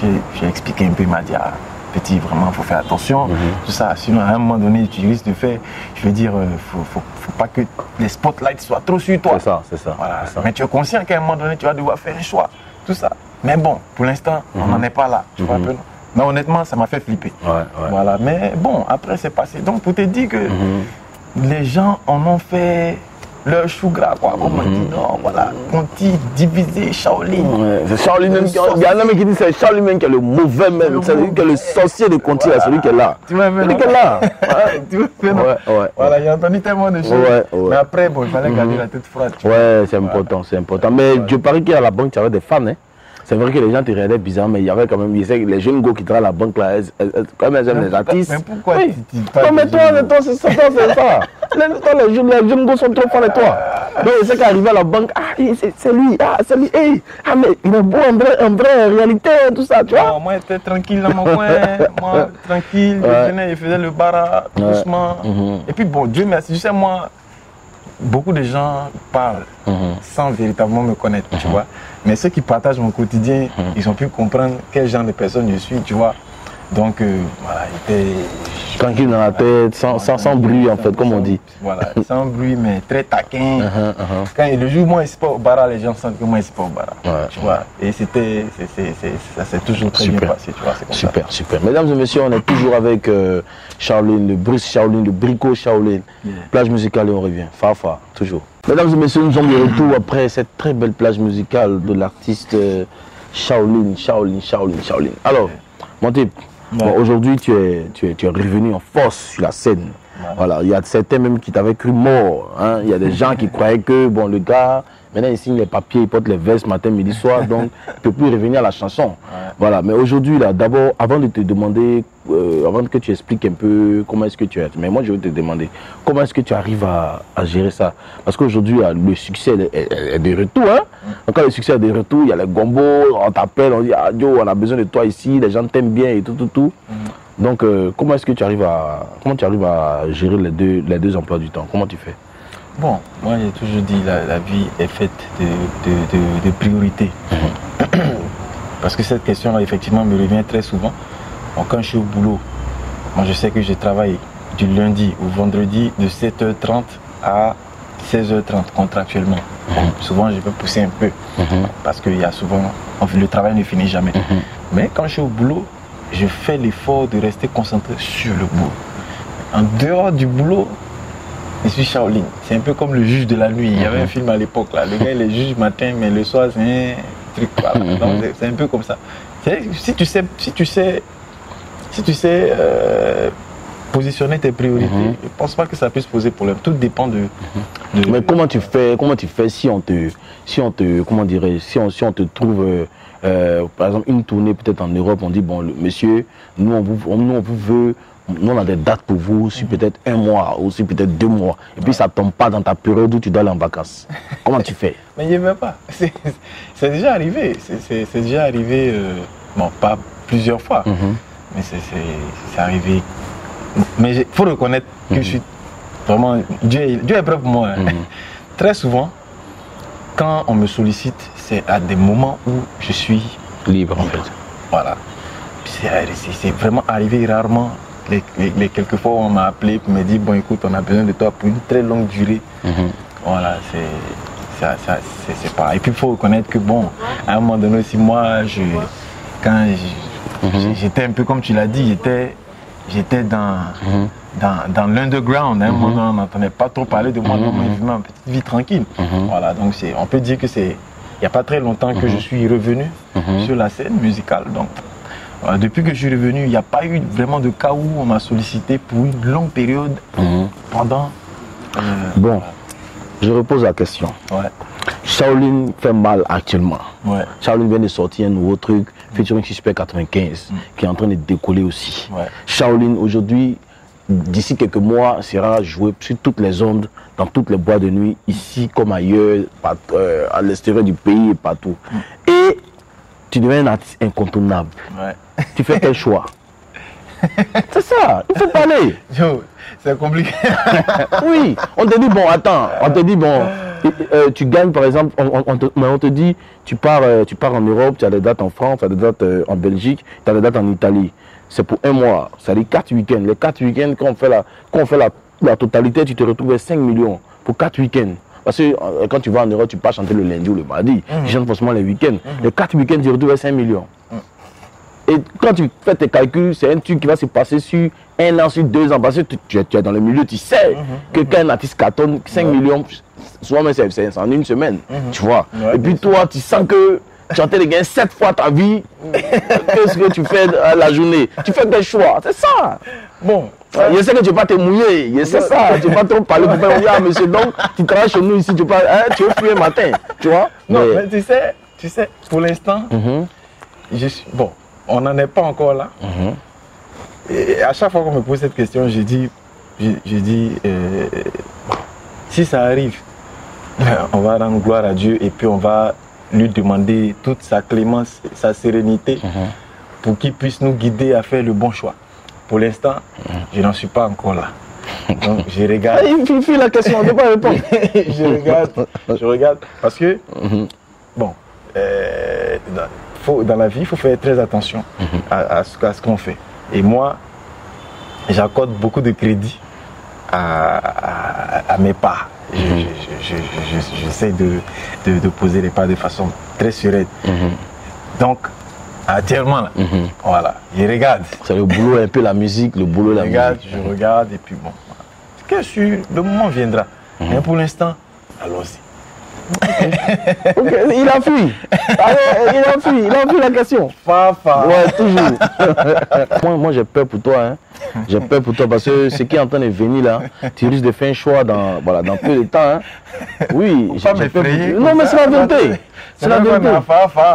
J'ai expliqué un peu, il m'a dit ah, petit, vraiment, il faut faire attention, Mhm. tout ça. Sinon, à un moment donné, tu risques de faire. Je veux dire, il faut, faut, faut pas que les spotlights soient trop sur toi. C'est ça, c'est ça. Voilà. c'est ça. Mais tu es conscient qu'à un moment donné, tu vas devoir faire un choix. Tout ça. Mais bon, pour l'instant, on Mhm. n'en est pas là. Tu vois un peu, non? Mais honnêtement, ça m'a fait flipper. Ouais, ouais. Voilà. Mais bon, après, c'est passé. Donc, pour te dire que Mhm. les gens en ont fait leur chou gras, quoi. Comme on Mhm. dit, non, voilà. Conti, divisé, Shaolin. Ouais, c'est même qui il y a un homme qui dit c'est Charlie même qui est le mauvais même, c'est lui qui est le sorcier de Conti, là, celui qui est là. Tu vois, mais Celui qui est là. Tu ouais, ouais. Voilà, j'ai entendu tellement de choses. Mais après, bon, il fallait garder Mhm. la tête froide. Ouais, c'est important, c'est important. Mais je parie qu'à la banque, tu avais des fans. Hein. C'est vrai que les gens te regardaient bizarre, mais il y avait quand même, les jeunes gars qui travaillent à la banque, là, elles, elles- elles- comme elles aiment les artistes. Mais pourquoi Oui. tu Non, mais toi, toi, c'est ça, c'est ça. Les, toi, les jeunes, les jeunes sont trop fans de toi. Donc, c'est qu'arrivé à la banque, ah, c'est lui, ah, c'est lui, hey, ah, mais il est beau en vrai, en vrai, en réalité, tout ça, tu vois. Non, moi, j'étais tranquille dans mon coin. Moi, tranquille. Ouais. Je venais, je faisais le Ouais. doucement. Mhm. Et puis, bon, Dieu merci. Tu sais, moi, beaucoup de gens parlent Mhm. sans véritablement me connaître, tu vois. Mais ceux qui partagent mon quotidien, Mhm. ils ont pu comprendre quel genre de personne je suis, tu vois. Donc, euh, voilà, j'étais. Tranquille dans la tête, sans, sans, sans bruit, en fait, comme on dit. Voilà, sans bruit, mais très taquin. Mhm, mhm. Quand le jour où moi je suis pas au bara, les gens sentent que moi je suis pas au bara. Ouais. Tu vois. Et c'était, ça s'est toujours très Super. bien passé, tu vois. Ça. Super, super. Mesdames et messieurs, on est toujours avec euh, Shaolin, le Bruce Shaolin, le Brico Shaolin. Yeah. Plage musicale et on revient. Fafa, toujours. Mesdames et messieurs, nous sommes de retour après cette très belle plage musicale de l'artiste euh, Shaolin, Shaolin, Shaolin, Shaolin. Alors, mon type, Ouais. bon, aujourd'hui tu es, tu, es, tu es revenu en force sur la scène. Voilà, il y a certains même qui t'avaient cru mort. hein. Il y a des gens qui croyaient que, bon, le gars, maintenant il signe les papiers, il porte les vestes matin, midi, soir, donc il ne peut plus revenir à la chanson. Voilà, mais aujourd'hui, là, d'abord, avant de te demander, euh, avant que tu expliques un peu comment est-ce que tu es, mais moi je vais te demander, comment est-ce que tu arrives à, à gérer ça? Parce qu'aujourd'hui, le succès est, est- est de retour. Hein? Donc, quand le succès est de retour, il y a les gombos, on t'appelle, on dit, ah Joe, on a besoin de toi ici, les gens t'aiment bien et tout, tout, tout. Donc, euh, comment est-ce que tu arrives à, comment tu arrives à gérer les deux, les deux emplois du temps? Comment tu fais? Bon, moi j'ai toujours dit la, la vie est faite de, de, de- de priorités. Parce que cette question-là, effectivement, me revient très souvent. Bon, quand je suis au boulot, moi je sais que je travaille du lundi au vendredi de 7h30 à 16h30 contractuellement. Bon, souvent je peux pousser un peu parce qu'il y a souvent, le travail ne finit jamais. Mais quand je suis au boulot, je fais l'effort de rester concentré sur le boulot. En dehors du boulot, je suis Shaolin. C'est un peu comme le juge de la nuit. Il y avait un film à l'époque là. Le gars il est juge matin, mais le soir c'est un truc. Donc c'est- un peu comme ça. Si tu sais, si tu sais, si tu sais euh, positionner tes priorités, Mhm. je pense pas que ça puisse poser problème. Tout dépend de. de- Mais comment tu fais, comment tu fais si on te, si on te, comment dirais, si on, si on te trouve, euh, euh, par exemple, une tournée peut-être en Europe, on dit bon, le- monsieur, nous on vous, on- nous on vous veut, nous on a des dates pour vous sur peut-être un mois ou sur peut-être deux mois, et puis ça tombe pas dans ta période où tu dois aller en vacances. comment tu fais? Mais n'y avait pas. C'est déjà arrivé. C'est- déjà arrivé, euh, bon, pas plusieurs fois, Mhm. mais c'est- arrivé. Mais il faut reconnaître que je suis vraiment. Dieu est, Dieu est prêt pour moi. hein. Mhm. Très souvent, quand on me sollicite, c'est à des moments où je suis. Libre en fait. Voilà. C'est vraiment arrivé rarement. Les, les- les quelques fois où on m'a appelé pour me dire Bon, écoute, on a besoin de toi pour une très longue durée. Mhm. Voilà, c'est ça, ça, c'est- pas. Et puis il faut reconnaître que bon, à un moment donné aussi, moi, je, quand Mhm. j'étais un peu comme tu l'as dit, j'étais, j'étais dans, Mhm. dans, dans l'underground. À un moment donné, on n'entendait pas trop parler de moi, Mhm. donc moi, je vivais une petite vie tranquille. Voilà, donc c'est, on peut dire que c'est, il n'y a pas très longtemps que je suis revenu sur la scène musicale. Donc, voilà, depuis que je suis revenu, il n'y a pas eu vraiment de cas où on m'a sollicité pour une longue période Mhm. pendant. euh, Bon, je repose la question. ouais, Shaolin fait mal actuellement. ouais. Shaolin vient de sortir un nouveau truc, featuring Suspect 95, qui est en train de décoller aussi. Ouais. Shaolin, aujourd'hui, d'ici quelques mois, sera joué sur toutes les ondes, dans toutes les boîtes de nuit, ici comme ailleurs, euh, à l'extérieur du pays et partout. Et tu deviens un artiste incontournable. ouais. Tu fais quel choix C'est ça, il faut parler. C'est compliqué. Oui, on te dit, bon, attends, on te dit, bon, euh, tu gagnes par exemple, on, te, mais on te dit, tu pars, euh, tu pars en Europe, tu as des dates en France, tu as des dates euh, en Belgique, tu as des dates en Italie. C'est pour un mois, ça dit quatre week-ends. Les quatre week-ends, quand on fait, la, quand on fait la, la totalité, tu te retrouves à 5 millions pour quatre week-ends. Parce que quand tu vas en Europe, tu pas chanter le lundi ou le mardi. Tu chantes forcément les week-ends. Les quatre week-ends, tu retrouves 5 millions. Et quand tu fais tes calculs, c'est un truc qui va se passer sur un an, sur deux ans. Parce que tu, tu es, tu es dans le milieu, tu sais que quand un artiste cartonne 5 millions, souvent même c'est en une semaine. Tu vois. Ouais, Et puis toi, tu sens que tu es en train de gagner 7 fois ta vie. Qu'est-ce que tu fais à la journée? Tu fais des choix. C'est ça. Bon, Je sais que tu ne vas pas te mouiller, je sais ça, tu ne vas pas trop parler pour faire, ah monsieur, donc tu travailles chez nous ici, tu, hein, tu veux fuir le matin, tu vois non, Mais- mais tu sais, tu sais, pour l'instant, Mhm, je suis. Bon, on n'en est pas encore là. mhm. Et à chaque fois qu'on me pose cette question, je dis, je, je dis, euh, si ça arrive, on va rendre gloire à Dieu et puis on va lui demander toute sa clémence, sa sérénité Mhm. pour qu'il puisse nous guider à faire le bon choix. Pour l'instant, je n'en suis pas encore là. Donc je Ah, regarde, il fuit la question, on ne peut pas répondre. je regarde, je regarde, parce que Mhm, bon, euh, faut- dans la vie, il faut faire très attention à, à ce, à ce qu'on fait. Et moi, j'accorde beaucoup de crédit à, à- à mes pas. Je- je- je- je- je- J'essaie de, de- de poser les pas de façon très sereine. mhm, Donc, actuellement, là, mhm. voilà, je regarde. C'est le boulot, un peu la musique, le boulot, Je la regarde, musique. je regarde, et puis bon. Que sur le moment viendra. Mais pour l'instant, allons-y. Il a fui. Allez, il a fui, il a fui la question. Fafa. Ouais, toujours. moi, moi j'ai peur pour toi. Hein. J'ai peur pour toi parce que ce qui est en train de venir là, tu risques de faire un choix dans, voilà, dans peu de temps. Hein. Oui, j'ai peur pour toi. Non, mais c'est la vérité. C'est la vérité.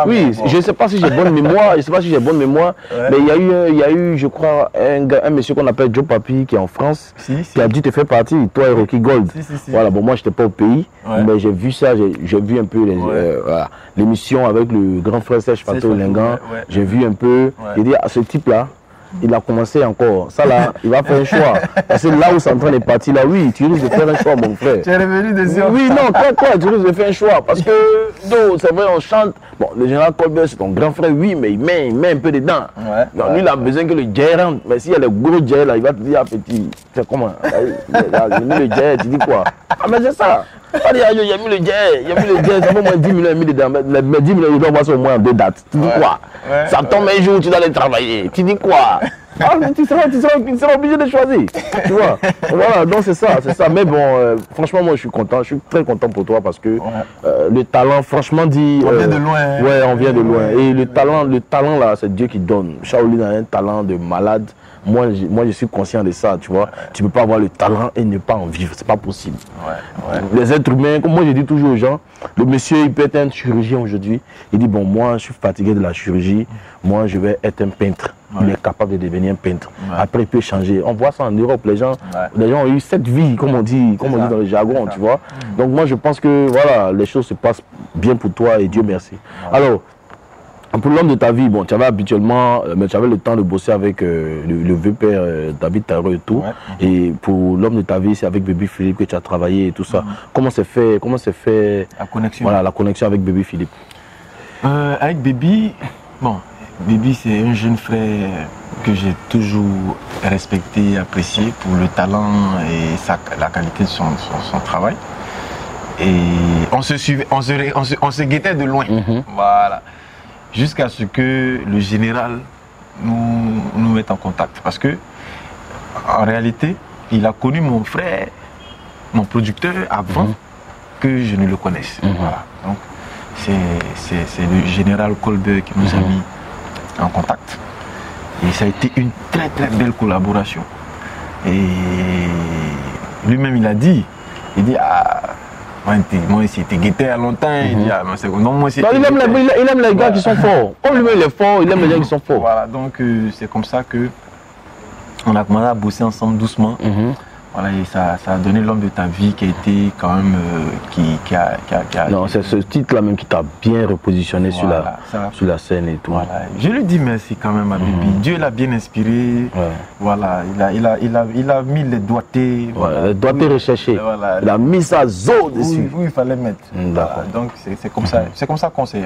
Oui, je ne sais pas si j'ai bonne mémoire, je ne sais pas si j'ai bonne mémoire, Ouais. mais il y, a eu, il y a eu, je crois, un, gars- un monsieur qu'on appelle Joe Papi qui est en France, Si, si. qui a dit te faire partie, toi et Rocky Gold. Si, si, si. Voilà, bon, moi, je n'étais pas au pays, Ouais. mais j'ai vu ça, j'ai vu un peu Ouais. euh, voilà, l'émission avec le grand frère Serge Fatou, Lingan. J'ai vu un peu, j'ai dit, ah, ce type-là, il a commencé encore. Ça là, il va faire un choix. Parce que là où c'est en train de partir, là, oui, tu risques de faire un choix, mon frère. Tu es revenu dessus. Oui, non, quoi, quoi, tu risques de faire un choix. Parce que, c'est vrai, on chante. Bon, le général Colbert, c'est ton grand frère, oui, mais il met, il met un peu dedans. Ouais, Donc, ouais. lui, il a besoin que le jet rentre. Mais s'il y a le gros jet là, il va te dire, ah, petit, c'est comment? Il a mis le jet, tu dis quoi? Ah, mais c'est ça. Il a mis le jet, il a mis le jet, ça fait au moins 10 millions, il a mis dedans. Mais, mais 10 millions, il doit passer au moins en deux dates. Tu dis Ouais, quoi? Ça tombe un jour, tu dois aller travailler. Tu dis quoi? Ah, mais tu, seras, tu, seras, tu seras obligé de choisir. Tu vois Voilà, donc c'est ça, c'est ça. Mais bon, euh, franchement, moi, je suis content. Je suis très content pour toi parce que euh, le talent, franchement dit. On vient euh, de loin, hein. Ouais, on vient de loin. Et le talent, le talent là, c'est Dieu qui donne. Shaolin a un talent de malade. Moi, je, moi, je suis conscient de ça, tu vois. Tu peux pas avoir le talent et ne pas en vivre. C'est pas possible. Ouais, ouais. Les êtres humains, comme moi je dis toujours aux gens, le monsieur il peut être un chirurgien aujourd'hui. Il dit bon moi je suis fatigué de la chirurgie, moi je vais être un peintre. Il est capable de devenir un peintre. Après il peut changer. On voit ça en Europe, les gens, les gens ont eu cette vie, comme on dit, comme on dit dans le jargon, tu vois. Donc moi je pense que voilà, les choses se passent bien pour toi et Dieu merci. Alors, pour l'homme de ta vie, bon, tu avais habituellement, euh, mais tu avais le temps de bosser avec euh, le, le vieux père euh, David Tarot et tout. Ouais. Et pour l'homme de ta vie, c'est avec Bébé Philippe que tu as travaillé et tout ça. Comment s'est fait, comment fait, La connexion. voilà, la connexion avec Bébé Philippe Euh, avec Baby, bon, Baby c'est un jeune frère que j'ai toujours respecté, apprécié pour le talent et sa, la qualité de son, son, son travail. Et on se suivait, on se, on se, on se guettait de loin. Mhm. Voilà. Jusqu'à ce que le général nous, nous mette en contact. Parce que, en réalité, il a connu mon frère, mon producteur, avant Mhm. que je ne le connaisse. Mhm. Voilà. Donc, c'est le général Colbert qui nous a Mhm. mis en contact. Et ça a été une très très belle collaboration. Et lui-même, il a dit, il dit, ah, moi, t'es- moi c'était guetté à longtemps. Il dit, ah, non, c'est- non, moi, Non, il, aime les, guetté. il, il aime les gars Voilà. qui sont forts. Comme lui-même il est fort, il aime les gens qui sont forts. Voilà, donc euh, c'est comme ça que on a commencé à bosser ensemble doucement. Mhm. Voilà, et ça, ça a donné l'homme de ta vie qui a été quand même. euh, qui, qui a, qui a- qui a- Non, c'est ce titre-là même qui t'a bien repositionné sur, la, Voilà, ça. sur la scène et tout. Voilà. Je lui dis merci quand même à Bibi. Dieu l'a bien inspiré. Ouais. Voilà, il a, il, a, il, a, il a mis les doigtés. Voilà, les doigtés recherchés. Voilà. Il a mis sa zone Où, dessus. où il fallait mettre. Mm, d'accord. Voilà, donc c'est comme ça, c'est comme ça qu'on s'est,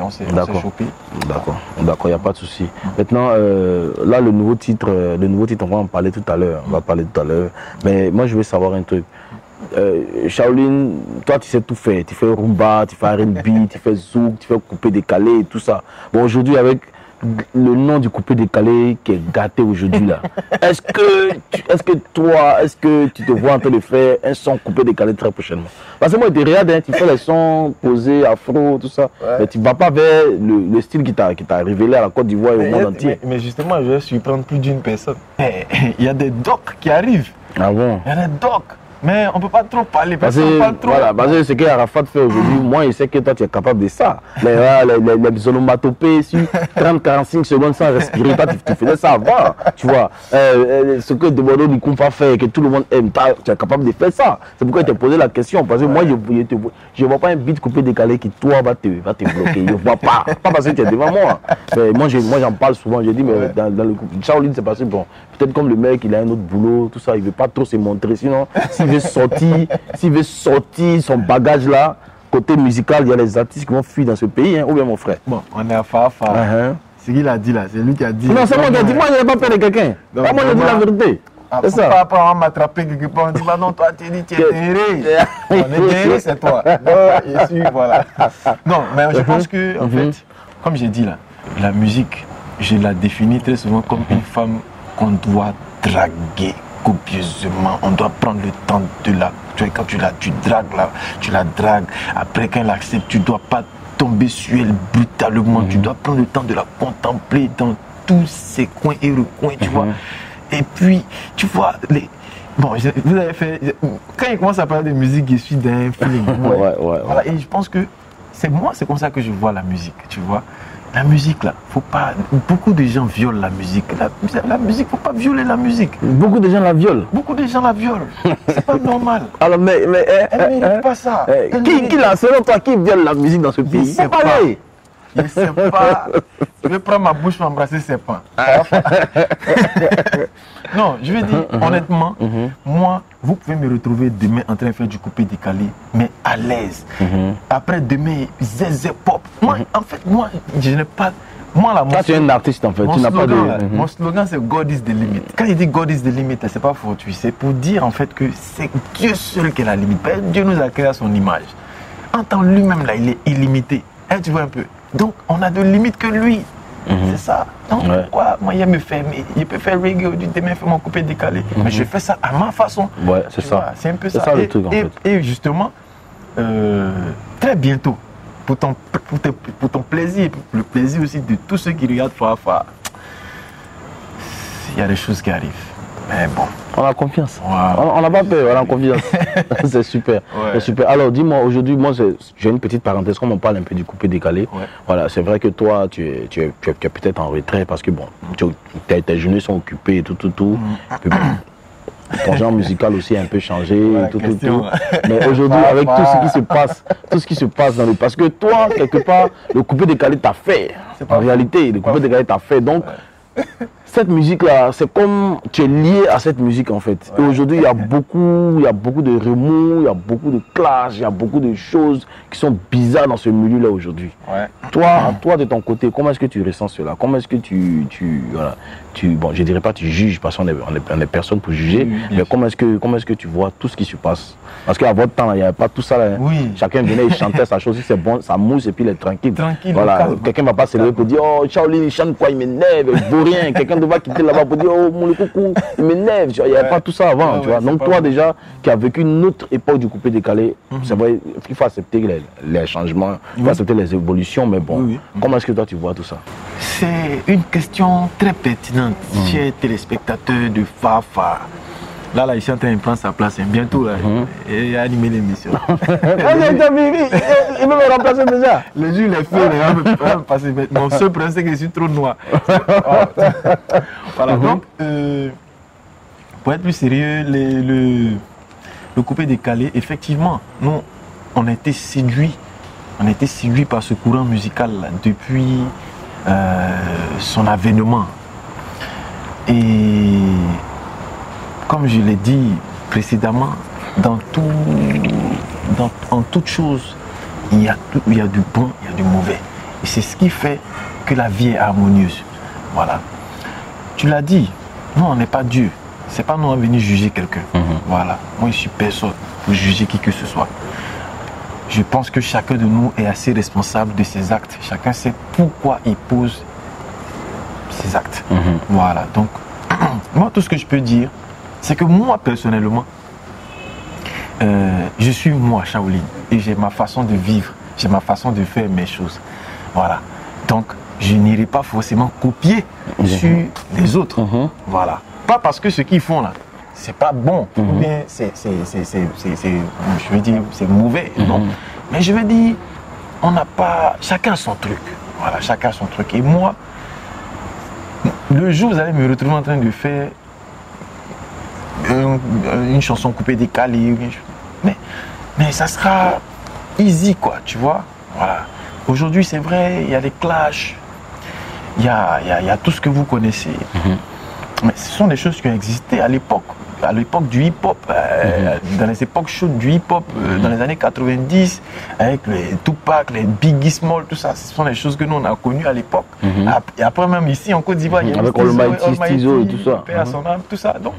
chopé. D'accord, d'accord, il n'y a pas de souci. Maintenant, euh, là, le nouveau titre, euh, le nouveau titre, on va en parler tout à l'heure. On va parler tout à l'heure. Mais moi, je veux savoir un truc. euh, Shaolin, toi tu sais tout faire. Tu fais rumba, tu fais R&B, tu fais zouk, tu fais coupé décalé et tout ça. Bon, aujourd'hui, avec le nom du coupé décalé qui est gâté aujourd'hui là. Est-ce que, tu- est-ce que toi, est-ce que tu te vois en train de faire un son coupé décalé très prochainement? Parce que moi, je regarde, hein, tu fais les sons posés, afro, tout ça, Ouais. mais tu vas pas vers le, le style qui t'a qui t'a révélé à la Côte d'Ivoire et au monde entier. mais- mais justement, je vais surprendre plus d'une personne. Il y a des docs qui arrivent. Ah bon? Il y a des docs. Mais on peut pas trop parler parce Parce qu'on que, parle trop. voilà, parce que ce que Arafat fait aujourd'hui, moi je sais que toi tu es capable de ça. Les, voilà, les, les, les onomatopées sur 30-45 secondes sans respirer, toi tu, tu faisais ça avant, tu vois. Euh, euh, ce que Debodo du Kumfa fait et que tout le monde aime, tu es capable de faire ça. C'est pourquoi je t'ai posé la question. Parce que moi je ne vois pas un beat coupé décalé qui toi va te, va te bloquer. Je ne vois pas. Pas parce que tu es devant moi. Mais moi je- moi, j'en parle souvent. Je dis, mais dans le couple, Shaolin c'est parce que bon, peut-être comme le mec il a un autre boulot, tout ça, il veut pas trop se montrer. Sinon, s'il veut sortir, s'il veut sortir son bagage là, côté musical, il y a les artistes qui vont fuir dans ce pays, hein, ou bien mon frère. Bon, on est à Fafa. Uh-huh. Ce qu'il a dit là, c'est lui qui a dit. Non, c'est moi qui ai dit, moi je n'ai pas peur de quelqu'un. Moi je dis la vérité. Ah, C'est ça. après on va m'attraper quelque part, on dit bah non, toi tu dis tu es terré. On est terré, c'est toi. Non, je suis, voilà. Non, mais je pense que, en Mhm. fait, comme j'ai dit là, la musique, je la définis très souvent comme une femme qu'on doit draguer copieusement. On doit prendre le temps de la. Tu vois, quand tu la, tu dragues là, tu la dragues. Après qu'elle accepte, tu dois pas tomber sur elle brutalement. Tu dois prendre le temps de la contempler dans tous ses coins et recoins, tu vois. Et puis, tu vois, les. Bon, je- vous avez fait. Quand il commence à parler de musique, je suis d'un feeling. Ouais, ouais, ouais. Voilà, et je pense que c'est moi, c'est comme ça que je vois la musique, tu vois. La musique, là, faut pas. Beaucoup de gens violent la musique. La, la musique, faut pas violer la musique. Beaucoup de gens la violent. Beaucoup de gens la violent. C'est pas normal. Alors, mais, mais eh, Elle eh, mérite eh, pas ça. eh, Elle qui, mérite- qui l'a, selon toi, qui viole la musique dans ce pays? C'est pas. pareil. Je sais pas. Je vais prendre ma bouche pour embrasser ses. Non, je vais dire honnêtement, moi, vous pouvez me retrouver demain en train de faire du coupé décalé, mais à l'aise. Après demain, zézé pop. Moi, en fait, moi, je n'ai pas. Moi, là, mon Toi, tu es un artiste en fait. mon Tu n'as pas de. slogan, Mhm. mon slogan, c'est God is the limit. Quand il dit God is the limit, c'est pas fortuit. C'est pour dire en fait que c'est Dieu seul qui est la limite. Dieu nous a créé à son image. En tant lui-même, là, il est illimité. Hein, tu vois un peu. Donc, on a de limites que lui. C'est ça. Donc, Ouais. pourquoi moi, il me mais il peut faire reggae aujourd'hui, demain, faire mon coupé décalé. Mais je fais ça à ma façon. Ouais, c'est ça. C'est un peu ça. le et, truc, en et- fait. et justement, euh, très bientôt, pour ton, pour, te- pour ton plaisir, pour le plaisir aussi de tous ceux qui regardent Fafa, il y a des choses qui arrivent. Mais bon, On a confiance. Wow. On n'a pas peur, on a confiance. c'est super. Ouais. C'est super. Alors, dis-moi, aujourd'hui, moi, j'ai une petite parenthèse, comme on parle un peu du coupé décalé. Ouais. Voilà, c'est vrai que toi, tu es, tu es, tu es- tu es peut-être en retrait parce que, bon, tu- tes, journées sont occupées et tout, tout, tout. Mm. Ton genre musical aussi a un peu changé, Voilà, tout, tout, tout. Mais aujourd'hui, avec tout ce qui se passe, tout ce qui se passe dans le... Parce que toi, quelque part, le coupé décalé t'a fait. En réalité, le coupé décalé t'a fait. Donc, cette musique-là, c'est comme tu es lié à cette musique en fait. Et aujourd'hui, il y a beaucoup, il y a beaucoup de remous, il y a beaucoup de clash, il y a beaucoup de choses qui sont bizarres dans ce milieu-là aujourd'hui. ouais. Toi, toi de ton côté, comment est-ce que tu ressens cela? Comment est-ce que tu, tu, voilà, tu, bon, je dirais pas tu juges parce qu'on est, on est, on est personne pour juger, Oui, mais sûr. comment est-ce que, comment est-ce que tu vois tout ce qui se passe? Parce qu'à votre temps, il n'y avait pas tout ça. Là, hein. Oui. Chacun venait, il chantait sa chose, si c'est bon, ça mousse et puis il est tranquille. Tranquille, Voilà, quelqu'un va pas se lever pour dire oh Shaolin il chante quoi, il m'énerve, il vaut rien. quelqu'un doit quitter là-bas pour dire oh mon coucou, il m'énerve. Il n'y avait Ouais. pas tout ça avant, Ouais, tu ouais, vois. Donc toi déjà qui as vécu une autre époque du coupé décalé, c'est vrai, il faut accepter les, les changements, il faut accepter les évolutions, mais bon, comment est-ce que toi tu vois tout ça? C'est une question très pertinente, chers téléspectateurs de Fafa. Là, là, il est en train de prendre sa place hein, bientôt là, et animer l'émission. Il veut me remplacer déjà. Le jour, les filles, me- va me passer. Mon seul problème, c'est que je suis trop noir. Voilà, donc, euh, pour être plus sérieux, les- le, le coupé décalé, effectivement, nous, on a été séduits. On a été séduits par ce courant musical là, depuis euh, son avènement. Et comme je l'ai dit précédemment, dans tout, dans, en toute chose, il y, a tout- il y a du bon, il y a du mauvais. Et c'est ce qui fait que la vie est harmonieuse. Voilà. Tu l'as dit, nous, on n'est pas Dieu. C'est pas nous on est venu juger quelqu'un. Voilà. Moi, je suis personne. pour juger qui que ce soit. Je pense que chacun de nous est assez responsable de ses actes. Chacun sait pourquoi il pose ses actes. Mhm. Voilà. Donc, moi, tout ce que je peux dire, c'est que moi, personnellement, euh, je suis moi, Shaolin, et j'ai ma façon de vivre, j'ai ma façon de faire mes choses. Voilà. Donc, je n'irai pas forcément copier sur les autres. Mhm. Voilà. Pas parce que ce qu'ils font là, c'est pas bon, ou bien c'est- je veux dire, c'est mauvais. Non. Mais je veux dire, on n'a pas. Chacun son truc. Voilà, chacun son truc. Et moi, le jour où vous allez me retrouver en train de faire un- une chanson coupée décalée, mais, mais ça sera easy quoi, tu vois. Voilà. Aujourd'hui, c'est vrai, il y a les clashs, il y a, il y a- il y a tout ce que vous connaissez. Mais ce sont des choses qui ont existé à l'époque, à l'époque du hip-hop, euh, dans les époques chaudes du hip-hop, euh, dans les années 90, avec les Tupac, les Biggie Small, tout ça, ce sont des choses que nous on a connues à l'époque. Ap- Et après même ici en Côte d'Ivoire, il y a Avec Almighty, Stizo et tout ça. à son âme, tout ça. Donc,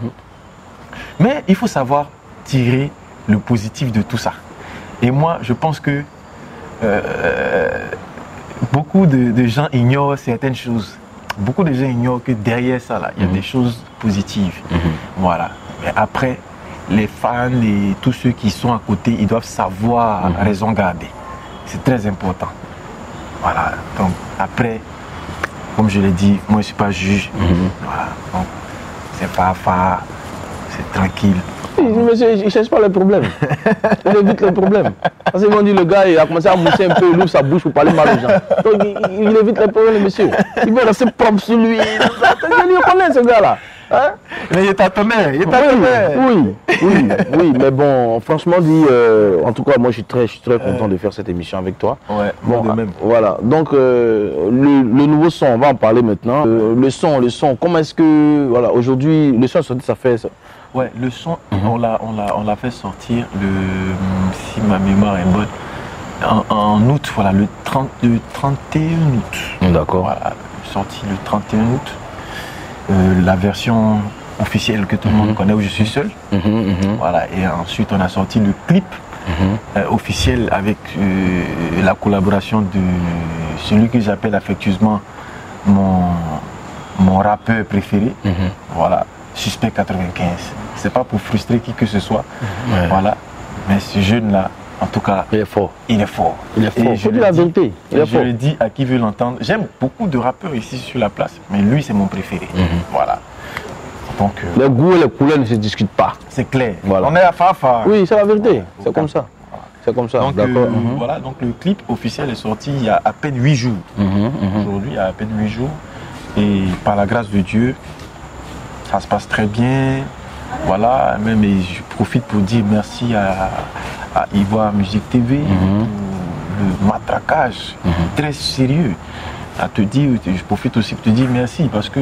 mais il faut savoir tirer le positif de tout ça. Et moi, je pense que euh, beaucoup de, de gens ignorent certaines choses. Beaucoup de gens ignorent que derrière ça, là, il y a des choses positives. Voilà. Après, les fans et tous ceux qui sont à côté, ils doivent savoir raison garder. C'est très important. Voilà. Donc, après, comme je l'ai dit, moi, je ne suis pas juge. Voilà. Donc, c'est pas fa, c'est tranquille. Oui, monsieur, il ne cherche pas les problèmes. Il évite les problèmes. Parce qu'ils vont dire, le gars, il a commencé à mousser un peu, il ouvre sa bouche pour parler mal aux gens. Donc, il, il évite les problèmes, monsieur. Il veut rester propre sur lui. Je le connais, ce gars-là. Hein? Mais il est à tonnerre, il est à Oui, oui, oui, oui, mais bon, franchement dit, euh, en tout cas, moi je suis très, je suis très content de faire cette émission avec toi. Ouais, moi de même. Voilà, donc euh, le, le nouveau son, on va en parler maintenant. Euh, le son, le son, comment est-ce que, voilà, aujourd'hui, le son, ça fait ça. Ouais, le son, on l'a, on l'a, on l'a fait sortir le, si ma mémoire est bonne, en, en août, voilà, le, 30, le 31 août. D'accord. Voilà, sorti le 31 août. Euh, la version officielle que tout le monde connaît où je suis seul. Mhm, mhm, Voilà, et ensuite on a sorti le clip mhm. euh, officiel avec euh, la collaboration de celui que j'appelle affectueusement mon, mon rappeur préféré. Mhm. Voilà, Suspect 95. C'est pas pour frustrer qui que ce soit. Voilà. Mais ce jeune-là, en tout cas, Il est fort. il est fort. Il est fort. Je la vérité. Il est je fort. le dis à qui veut l'entendre. J'aime beaucoup de rappeurs ici sur la place, mais lui, c'est mon préféré. Mhm. Voilà. Donc, euh, Les goûts et les couleurs ne se discutent pas. c'est clair. Voilà. On est à Fafa. Oui, c'est la vérité. C'est comme ça. C'est comme ça. Donc, euh, Mhm. voilà, donc le clip officiel est sorti il y a à peine 8 jours. Mhm. Aujourd'hui, il y a à peine 8 jours. Et par la grâce de Dieu, ça se passe très bien. Voilà, même et je profite pour dire merci à, à Ivoire Musique TV Mhm. le matraquage très sérieux. À te dire, je profite aussi pour te dire merci parce que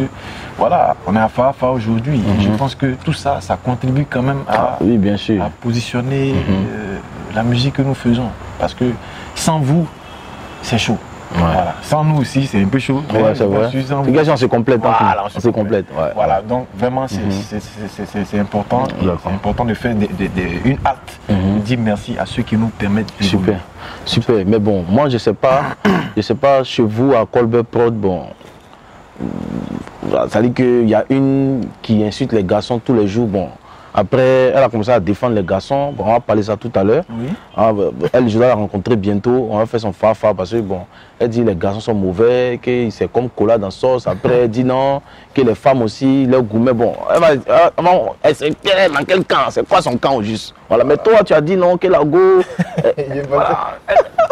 voilà, on est à Fafa aujourd'hui. Et je pense que tout ça, ça contribue quand même à, Ah, oui, bien sûr. à positionner euh, la musique que nous faisons. Parce que sans vous, c'est chaud. Voilà. Sans nous aussi, c'est un peu chaud. Ouais, c'est vrai. Les gars, on se complète. Voilà, on on se se complète. ouais. Voilà, donc vraiment, c'est c'est important. D'accord. C'est important de faire une Mhm. de dire merci à ceux qui nous permettent de Super, super. Mais bon, moi je sais pas, je sais pas chez vous à Colbert Prod, bon, ça dit qu'il y a une qui insulte les garçons tous les jours. Bon, après, elle a commencé à défendre les garçons. Bon, on va parler de ça tout à l'heure. Oui. Ah, bah, elle, je dois la rencontrer bientôt. On va faire son fa-fa parce que bon, elle dit les garçons sont mauvais, que c'est comme cola dans sauce. Après, elle dit non, que les femmes aussi, leurs gourmets, bon, elle va, elle, elle dans quel camp? C'est quoi son camp au juste? Voilà, mais toi, tu as dit non, que la go, voilà,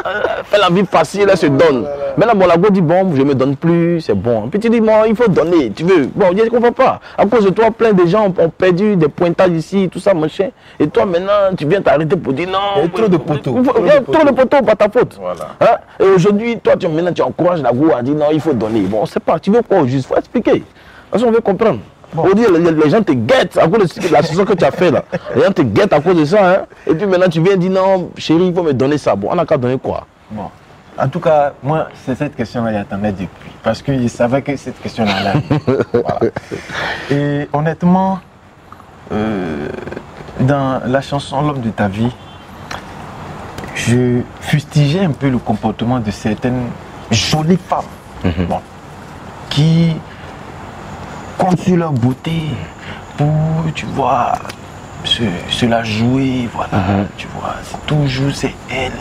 elle fait la vie facile, elle se donne. Maintenant, bon, la go dit bon, je me donne plus, c'est bon. Puis tu dis, bon, il faut donner, tu veux. Bon, je ne comprends pas. À cause de toi, plein de gens ont, perdu des pointages ici, tout ça, machin. Et toi, maintenant, tu viens t'arrêter pour dire non. Il y a trop de poteaux. Il y a trop de poteaux, pas ta faute. Voilà. Hein? Et aujourd'hui, toi, tu, maintenant, tu encourages la go à dire non, il faut donner. Bon, on sait pas, tu veux quoi au juste? Il faut expliquer. Parce qu'on veut comprendre. On dit, les, les gens te guettent à cause de la saison que tu as fait là. Les gens te guettent à cause de ça. Hein? Et puis maintenant, tu viens dire non, chérie, il faut me donner ça. Bon, on n'a qu'à donner quoi? Bon. En tout cas, moi, c'est cette question-là, j'attendais depuis. Parce que je savais que cette question-là allait. Voilà. Et honnêtement, euh, dans la chanson L'homme de ta vie, je fustigeais un peu le comportement de certaines jolies femmes Mhm. bon, qui sur leur beauté pour, tu vois, se, se la jouer, voilà, Mhm. tu vois, c'est toujours, c'est elles,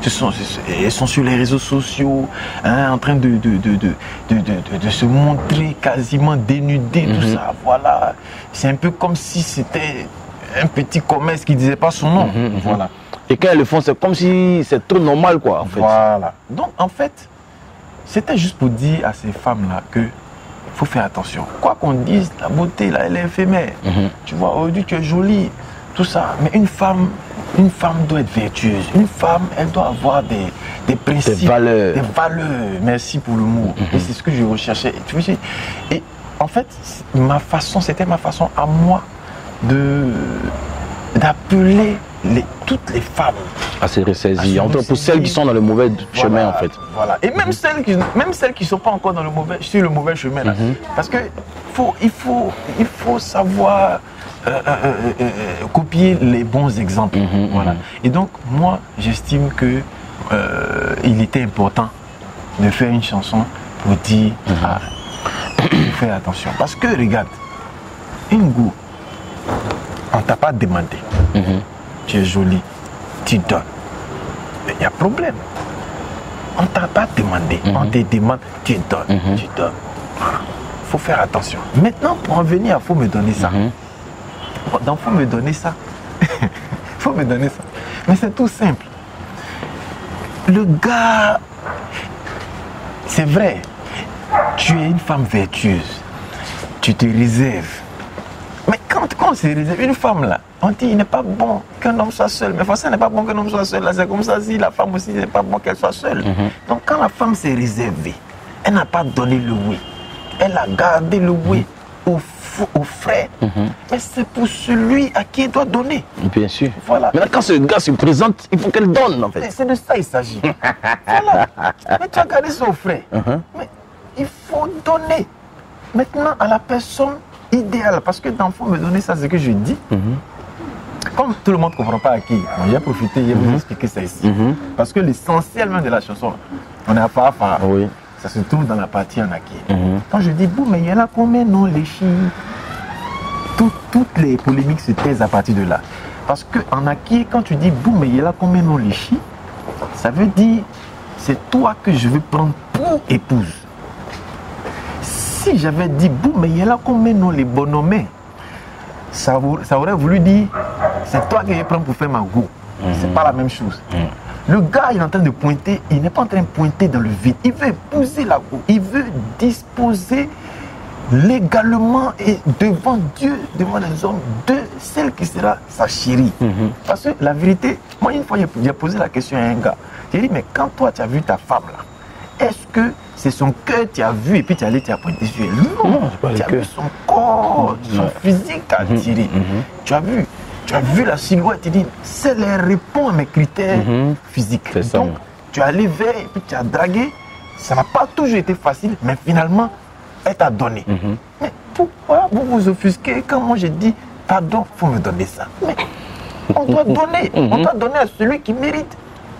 ce sont, elles sont sur les réseaux sociaux, hein, en train de, de, de, de, de, de- de se montrer quasiment dénudées, tout Mhm. ça, voilà, c'est un peu comme si c'était un petit commerce qui disait pas son nom, Mhm, voilà. Et quand elles le font, c'est comme si c'est tout normal, quoi, en fait. Voilà. Donc, en fait, c'était juste pour dire à ces femmes-là que faut faire attention. Quoi qu'on dise, la beauté, là, elle est éphémère. Mhm. Tu vois, aujourd'hui, tu es jolie, tout ça. Mais une femme, une femme doit être vertueuse. Une femme, elle doit avoir des, des principes. Des valeurs. Des valeurs. Merci pour le mot. Et c'est ce que je recherchais. Et, tu vois, et en fait, ma façon, c'était ma façon à moi de d'appeler les, toutes les femmes À se ressaisir. En tout cas, pour celles qui sont dans le mauvais chemin, en fait. Voilà. Et même celles qui même celles qui sont pas encore dans le mauvais sur le mauvais chemin là. Mhm. Parce que faut il faut il faut savoir euh, euh, euh, copier les bons exemples. Mhm, voilà. mhm. Et donc moi j'estime que il était important de faire une chanson pour dire Mhm. ah, faire attention. Parce que regarde, une go, on t'a pas demandé. Mhm. Tu es jolie, tu donnes. Mais il y a problème. On t'a pas demandé. On te demande, tu donnes, Mhm. tu donnes. faut faire attention. Maintenant, pour en venir, il faut me donner ça. Mhm. Donc, faut me donner ça. faut me donner ça. Mais c'est tout simple. Le gars, c'est vrai, tu es une femme vertueuse. Tu te réserves. Mais quand, quand on se réserve, une femme là, on dit il n'est pas bon qu'un homme soit seul. Mais forcément, il n'est pas bon qu'un homme soit seul. Là, c'est comme ça si la femme aussi n'est pas bon qu'elle soit seule. Mhm. Donc quand la femme s'est réservée, elle n'a pas donné le oui. Elle a gardé le oui au, fou- au frère. Mhm. Mais c'est pour celui à qui elle doit donner. Bien sûr. Voilà. Maintenant, quand ce gars se présente, il faut qu'elle donne, en Mais fait. C'est de ça qu'il s'agit. voilà. Mais tu as gardé son frère. Mhm. Mais il faut donner maintenant à la personne idéale. Parce que dans me donner ça, c'est ce que je dis. Mhm. Comme tout le monde ne comprend pas à qui, j'ai profité, je vais vous expliquer ça ici. Mhm. Parce que l'essentiel même de la chanson, on est à Fafa. Oui. Ça se trouve dans la partie en acquis. Mhm. Quand je dis, bon, mais il y en a combien non les filles? Tout- Toutes les polémiques se taisent à partir de là. Parce qu'en acquis, quand tu dis, bon, mais il y en a combien non les filles? Ça veut dire, c'est toi que je veux prendre pour épouse. Si j'avais dit, bon, mais il y a combien non les bonhommes ça, vou- ça aurait voulu dire, c'est toi vais prendre pour faire ma go. C'est pas la même chose. Le gars, il est en train de pointer, il n'est pas en train de pointer dans le vide. Il veut épouser la go. Il veut disposer légalement et devant Dieu, devant les hommes, de celle qui sera sa chérie. Mhm. Parce que la vérité, moi, une fois, j'ai- j'ai posé la question à un gars. J'ai dit, mais quand toi, tu as vu ta femme là, est-ce que c'est son cœur que tu as vu et puis tu es allé, tu as pointé sur elle Non, Non, c'est pas le tu as cœur. vu son corps, son physique t'a attiré. Tu as vu, tu as vu la silhouette, tu dis, celle elle répond à mes critères Mhm. physiques. Ça. Donc, tu es allé vers et puis tu as dragué. Ça n'a pas toujours été facile, mais finalement, elle t'a donné. Mhm. Mais pourquoi vous vous offusquez quand moi j'ai dit, pardon, il faut me donner ça Mais on doit donner, on doit donner à celui qui mérite.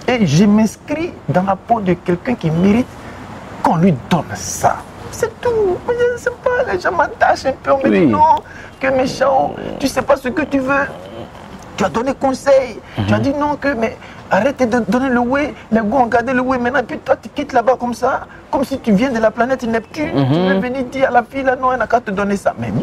Et je m'inscris dans la peau de quelqu'un qui mérite qu'on lui donne ça. C'est tout. Je ne sais pas, les gens m'attachent un peu. On me Oui. dit non, que méchant, tu sais pas ce que tu veux. Tu as donné conseil. Tu as dit non, que mais arrête de donner le oui. Les gars ont gardé le oui maintenant. Puis toi, tu quittes là-bas comme ça, comme si tu viens de la planète Neptune. Tu veux venir dire à la fille là, non, elle n'a qu'à te donner ça. Mais oui,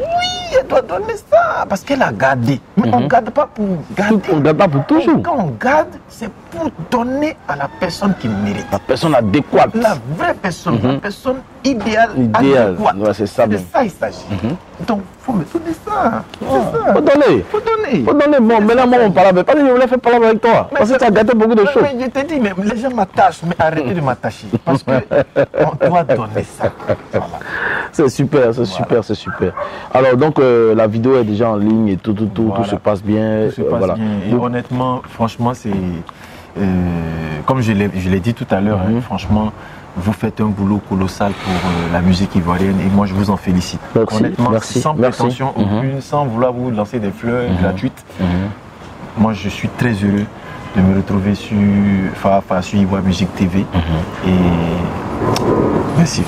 elle doit donner ça parce qu'elle a gardé. Mais on ne garde pas pour garder. Tout- on garde pas pour toujours. Quand on garde, c'est pour donner à la personne qui mérite. La personne adéquate. La vraie personne, la personne idéale, Idéal. adéquate. Ouais, c'est ça de ça il s'agit. Donc, il faut me donner ça. C'est ça. Faut donner. faut donner. Faut donner. Bon, maintenant, moi, on parle dit, je voulais faire parler avec toi. Parce que tu as gâté beaucoup de Mais- choses. mais je te dis, mais les gens m'attachent, mais arrêtez de m'attacher. Parce que on doit donner ça. Voilà. C'est super, c'est super, c'est super. Alors, donc, euh, la vidéo est déjà en ligne et tout, tout, tout, Voilà. tout se passe bien. Tout se Euh, passe bien. Et Donc, honnêtement, franchement, c'est. euh, comme je l'ai dit tout à l'heure, hein, Mhm. franchement, vous faites un boulot colossal pour euh, la musique ivoirienne et moi je vous en félicite. Merci, Honnêtement, merci, sans merci. prétention Mhm. aucune, sans vouloir vous lancer des fleurs gratuites. mhm. moi je suis très heureux de me retrouver sur Fafa, sur Ivoire Musique TV. Et merci.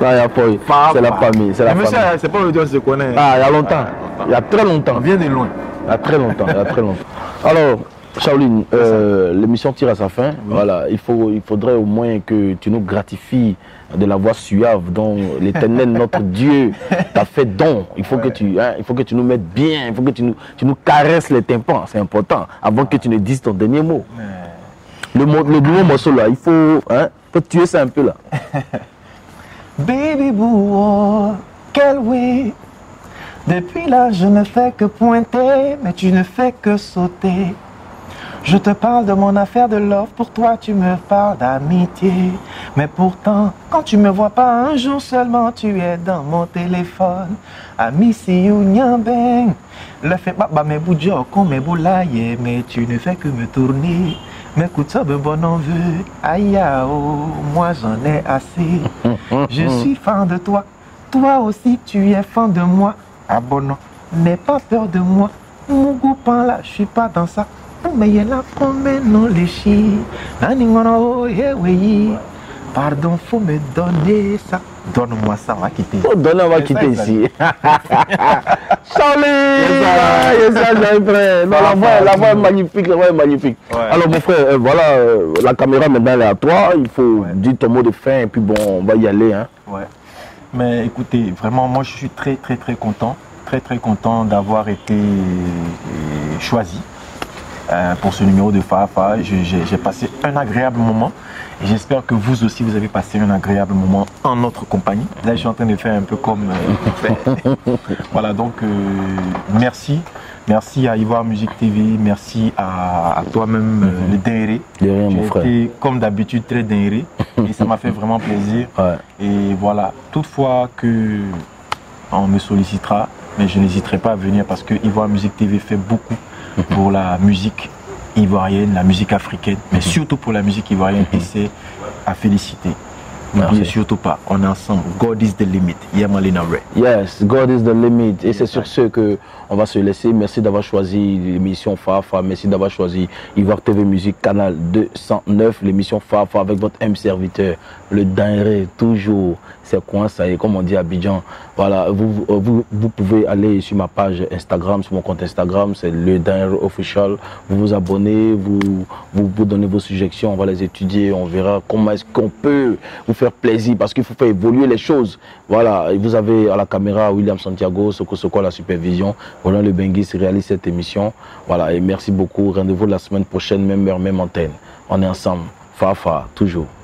Là, il y a pas C'est la famille. C'est la Mais monsieur, famille. c'est pas aujourd'hui on se connaît. Ah, il y a longtemps. Il y a très longtemps. On vient de loin. Il y a très longtemps. Il y a très longtemps. Alors, Shaolin, euh, l'émission tire à sa fin. Voilà, il, faut, il faudrait au moins que tu nous gratifies de la voix suave dont l'éternel, notre Dieu, t'a fait don. Il faut, que tu, hein, il faut que tu nous mettes bien, il faut que tu nous, tu nous caresses les tympans, c'est important, avant que tu ne dises ton dernier mot. Le, le nouveau morceau là, il faut, hein, tuer ça un peu là. Baby boo, oh, quel oui. Depuis là, je ne fais que pointer, mais tu ne fais que sauter. Je te parle de mon affaire de love, pour toi tu me parles d'amitié. Mais pourtant, quand tu me vois pas un jour seulement, tu es dans mon téléphone. Ami si nyambeng. Le fait pas bah comme mes boulaye, mais tu ne fais que me tourner. Mais ça, ben bon en veut. Aïe, moi j'en ai assez. Je suis fan de toi. Toi aussi, tu es fan de moi. Ah bon, non. N'aie pas peur de moi. Mon copain là, je suis pas dans ça. Mais il la promène non les chi. Nani ngono, yeah, oui. Pardon, faut me donner ça. Donne-moi ça, on va quitter. Faut donner, on va quitter ça, ici. Yes, frère. Non, la voix, la voix est magnifique, la voix est magnifique. Ouais. Alors mon frère, euh, voilà, euh, la caméra maintenant elle est à toi. Il faut Ouais. dire ton mot de fin et puis bon, on va y aller. Hein. Ouais. Mais écoutez, vraiment, moi je suis très très très content, très très content d'avoir été euh, choisi euh, pour ce numéro de Fafa. J'ai passé un agréable moment j'espère que vous aussi vous avez passé un agréable moment en notre compagnie. Là, je suis en train de faire un peu comme. euh, voilà, donc euh, merci. Merci à Ivoire Musique TV, merci à, à toi-même, euh, le. De rien, Tu mon frère. été, comme d'habitude, très dingue et ça m'a fait vraiment plaisir. Ouais. Et voilà, toutefois que on me sollicitera, mais je n'hésiterai pas à venir parce que Ivoire Musique TV fait beaucoup pour la musique ivoirienne, la musique africaine, mais surtout pour la musique ivoirienne et c'est à féliciter. N'oubliez surtout pas, on est ensemble. God is the limit. Yeah, Malina Ray. Yes, God is the limit. Et c'est sur ce que on va se laisser. Merci d'avoir choisi l'émission Fafa. Merci d'avoir choisi Ivoire TV Musique, canal 209, l'émission Fafa avec votre M serviteur, le dingue, toujours. C'est quoi ça? Y est, comme on dit à Abidjan. Voilà, vous, euh, vous, vous pouvez aller sur ma page Instagram, sur mon compte Instagram, c'est le dingue official. Vous vous abonnez, vous, vous, vous donnez vos suggestions, on va les étudier, on verra comment est-ce qu'on peut vous faire plaisir parce qu'il faut faire évoluer les choses. Voilà, et vous avez à la caméra William Santiago, Soko Soko à la supervision. Roland Le Benguis réalise cette émission. Voilà, et merci beaucoup. Rendez-vous la semaine prochaine, même heure, même antenne. On est ensemble. Fafa, toujours.